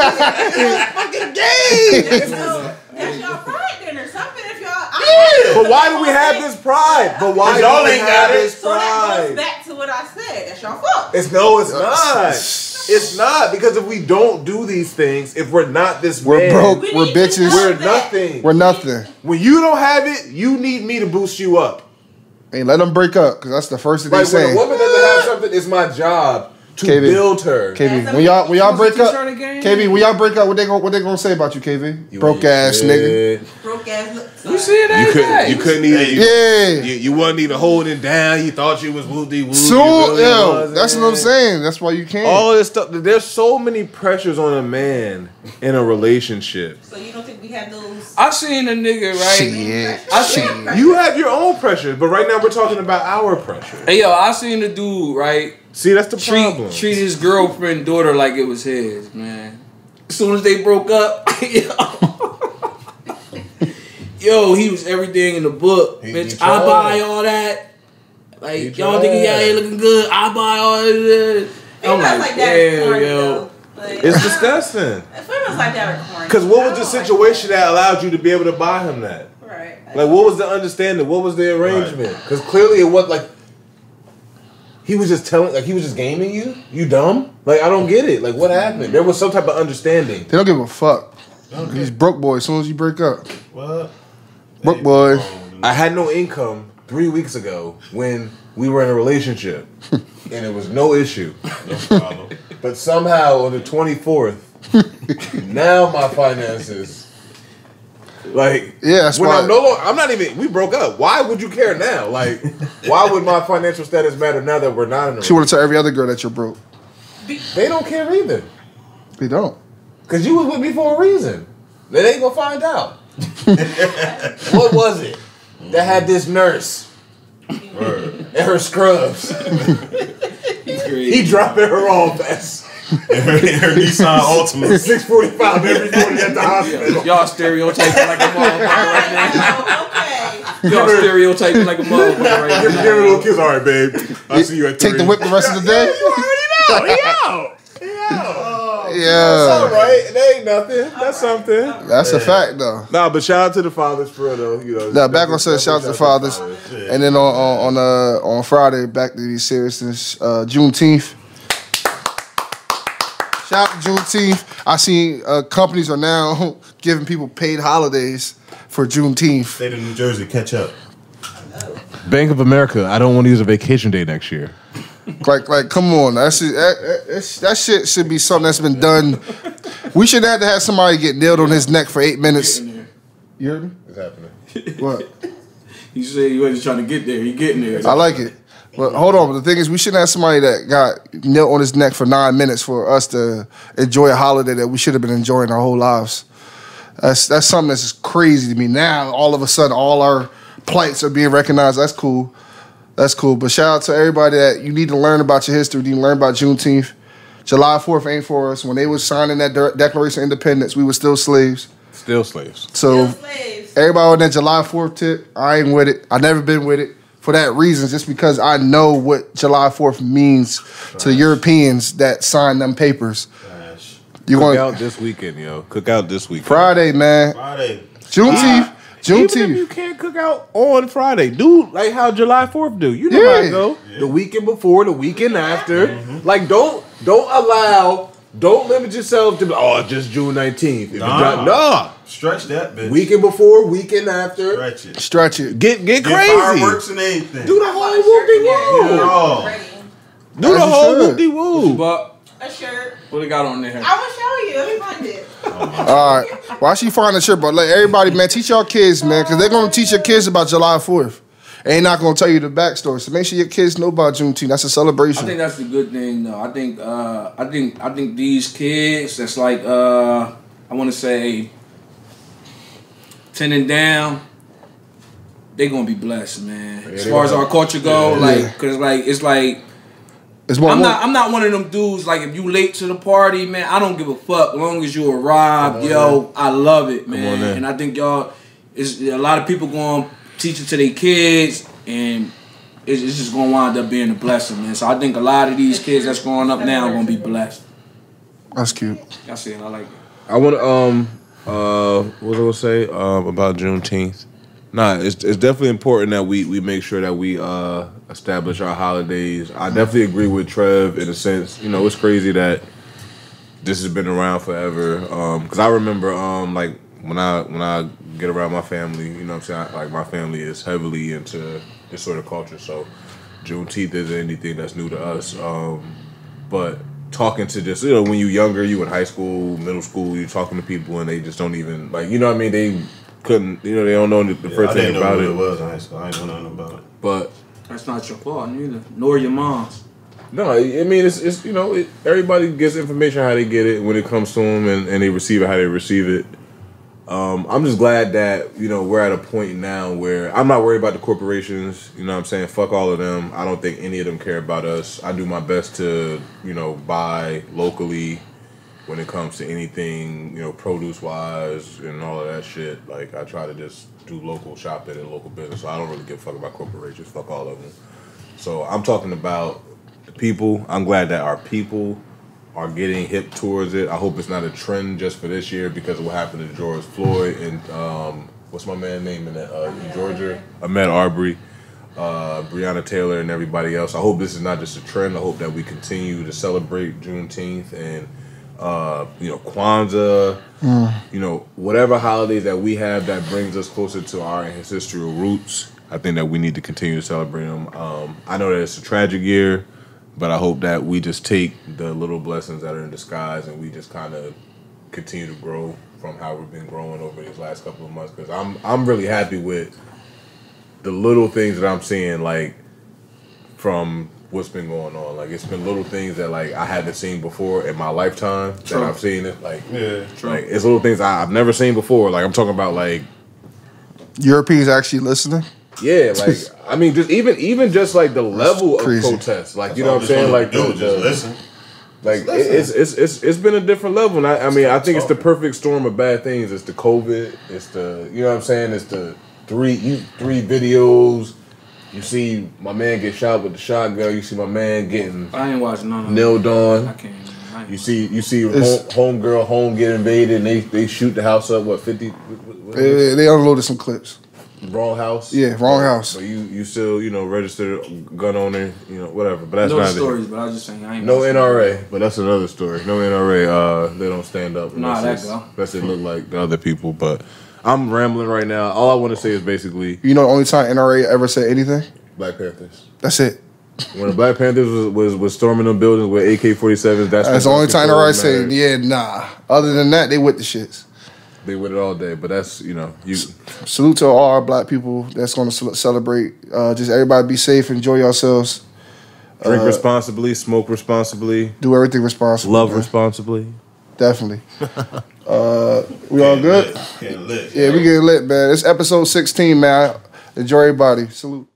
it's fucking game. so that's y'all pride then or something if y'all. I, But why do we have this pride? But why do y'all we ain't have got it. this So that goes pride? back to what I said. That's your fault. It's no, it's not. It's not because if we don't do these things, if we're not this We're man, broke. We We're bitches. we're nothing. We're nothing. when you don't have it, you need me to boost you up. And let them break up because that's the first thing they Like when say. a woman doesn't have something, it's my job to KB. build her. KV, when y'all when y'all break up, T-shirt? KV, when y'all break up, what they gonna what they gonna say about you, KV? You Broke ass shit. nigga. Broke ass. Look, You see it You couldn't. day. You couldn't even. You, Yeah. you, you wasn't even holding down. You thought you was whoopty whoop. So yeah, that's what I'm saying. That's why you can't. All this stuff. There's so many pressures on a man in a relationship. So you don't think we have those? I seen a nigga right. Shit. I seen. You have your own pressure, but right now we're talking about our pressure. Hey yo, I seen a dude right See, that's the treat problem. treat his girlfriend daughter like it was his man. As soon as they broke up, yo, yo, he was everything in the book. He- Bitch, he I buy all that. He Like y'all think he out tried. here looking good? I buy all that. I'm Females like, like that damn, corny, yo. Like, It's disgusting. Females like that are corny. Because what was the I don't like situation that allowed you to be able to buy him that? that. Right. Like, what was the understanding? What was the arrangement? Because clearly it was like he was just telling, like he was just gaming you. You dumb? Like I don't get it. Like what happened? There was some type of understanding. They don't give a fuck. He's broke boy. As soon as you break up, What? broke boy. I had no income three weeks ago when we were in a relationship, and it was no issue. No problem. But somehow on the 24th, now my finances. Like Yeah, that's when why- I'm no longer, I'm not even. We broke up. Why would you care now? Like, why would my financial status matter now that we're not in a? She want to tell every other girl that you're broke. They don't care either, They don't. cause you was with me for a reason. They ain't gonna find out. what was it that had this nurse Word. and her scrubs? He dropping her off at her, her Nissan Altima. six forty five every morning at the hospital. Y'all stereotyping like a motherfucker right now. Oh, okay. Y'all stereotyping like a motherfucker right Give, now. give her a little kiss. All right, babe. I'll see you at Take three. the whip the rest of the day. You already know. He out. He out. It's all It ain't nothing. That's something. that's a fact though. Nah, but shout out to the fathers for real though. You know. Now back on set, shout out to the fathers, Yeah. and then on on on, uh, on Friday back to the seriousness. Uh, Juneteenth. Shout out to Juneteenth. I seen uh, companies are now giving people paid holidays for Juneteenth. State of New Jersey, catch up. Bank of America. I don't want to use a vacation day next year. Like, like, come on, that shit, that, that, that shit should be something that's been done. We should have to have somebody get nailed on his neck for eight minutes. Getting. You heard me? It's happening. What? He said he wasn't trying to get there. He getting there. I like it. But hold on, but the thing is, we shouldn't have somebody that got nailed on his neck for nine minutes for us to enjoy a holiday that we should have been enjoying our whole lives. That's that's something that's just crazy to me. Now, all of a sudden, all our plights are being recognized. That's cool. That's cool. But shout out to everybody that you need to learn about your history. You need to learn about Juneteenth. July 4th ain't for us. When they was signing that De- Declaration of Independence, we were still slaves. Still slaves. So Still slaves. everybody on that July 4th tip, I ain't with it. I never been with it for that reason, just because I know what July 4th means to the Europeans that signed them papers. Gosh. You Cook want out this weekend, yo. Cook out this weekend. Friday, man. Friday. Juneteenth. Ah, even if you can't cook out on Friday, do like how July Fourth do. You know how Yeah. it go. The weekend before, the weekend after. Mm-hmm. Like don't don't allow, don't limit yourself to oh just June nineteenth. Nah. Nah. Stretch that bitch. Weekend before, weekend after. Stretch it. Stretch it. Get get Get crazy. fireworks and anything. Do the whole whoop de Yeah. woo. Oh. Do the whole should. whoop de woo. But A shirt. what they got on there? I'm gonna show you. Let me find it. All right. Why she find a shirt? But let everybody, man, teach y'all kids, man, because they're gonna teach your kids about July 4th. Ain't not gonna tell you the backstory. So make sure your kids know about Juneteenth. That's a celebration. I think that's the good thing, though. I think, uh, I think, I think these kids that's like, uh, I want to say, ten and down, they gonna be blessed, man. as they far as our culture go, Yeah. like, cause like it's like it's one I'm more. not, I'm not one of them dudes. Like, if you late to the party, man, I don't give a fuck. As long as you arrive, yo, I love it, on man. then. And I think y'all, is a lot of people going to teach it to their kids, and it's, it's just gonna wind up being a blessing, man. So I think a lot of these kids that's growing up now are gonna be blessed. That's cute. That's it. I like it. I want to um uh what was I gonna say um about Juneteenth? Nah, it's it's definitely important that we we make sure that we uh establish our holidays. I definitely agree with Trev in a sense. You know, it's crazy that this has been around forever. Um, because I remember um like when I when I get around my family, you know what I'm saying? I, like my family is heavily into this sort of culture, so Juneteenth isn't anything that's new to us. Um, but talking to just you know when you're younger, you in high school, middle school, you talking to people and they just don't even like you know what I mean. They couldn't you know they don't know the the Yeah, first I thing didn't know about it. it was in high school. I didn't know nothing about it. But That's not your fault neither, nor your mom's. no, I mean it's it's you know it, everybody gets information how they get it when it comes to them and, and they receive it how they receive it. Um, I'm just glad that you know we're at a point now where I'm not worried about the corporations. You know what I'm saying? Fuck all of them. I don't think any of them care about us. I do my best to you know buy locally when it comes to anything you know produce wise and all of that shit. Like I try to just do local shopping and local business. So I don't really give a fuck about corporations. Fuck all of them. So I'm talking about the people. I'm glad that our people are getting hip towards it. I hope it's not a trend just for this year because of what happened to George Floyd and um, what's my man name in that uh, Georgia? Ahmaud Arbery, uh, Breonna Taylor, and everybody else. I hope this is not just a trend. I hope that we continue to celebrate Juneteenth and uh, you know Kwanzaa, you know whatever holidays that we have that brings us closer to our ancestral roots. I think that we need to continue to celebrate them. Um, I know that it's a tragic year, but I hope that we just take the little blessings that are in disguise and we just kind of continue to grow from how we've been growing over these last couple of months. Because I'm I'm really happy with the little things that I'm seeing, like from what's been going on. Like it's been little things that like I haven't seen before in my lifetime True. that I've seen it. Like Yeah. like it's little things I, I've never seen before. Like I'm talking about like Europeans actually listening. Yeah, like I mean, just even even just like the level of crazy. protest, like you know what I'm saying, like wanna the, just listen. like it- it's, it's it's it's been a different level. And I, I mean, I think it's the perfect storm of bad things. It's the COVID. It's the you know what I'm saying. It's the three you three videos. You see my man get shot with the shotgun. You see my man getting I ain't watching none of nailed I can't. I You see you see It's- home, home girl home get invaded and they they shoot the house up. What fifty? What, what, They, they unloaded some clips. Wrong house. Yeah, wrong house. So you you still you know registered gun owner. You know whatever. But that's know the not stories, but I was just saying I ain't. No watching NRA, but that's another story. No NRA, uh, they don't stand up. Nah, unless that it's- go. Unless they look like the other people. But I'm rambling right now. All I want to say is basically You know the only time NRA ever said anything? Black Panthers. That's it. When the Black Panthers was was, was storming them buildings with AK-47s, that's That's the only time control NRA said, mattered. yeah, nah. Other than that, they with the shits. They with it all day. But that's you know you. Salute to all our black people that's going to celebrate. Uh, just everybody be safe, enjoy yourselves, Drink Uh, responsibly, smoke responsibly, do everything responsibly. love man. responsibly. Definitely. uh, we all good? Getting lit. Yeah, we getting lit, man. It's episode 16, man. Enjoy everybody. Salute.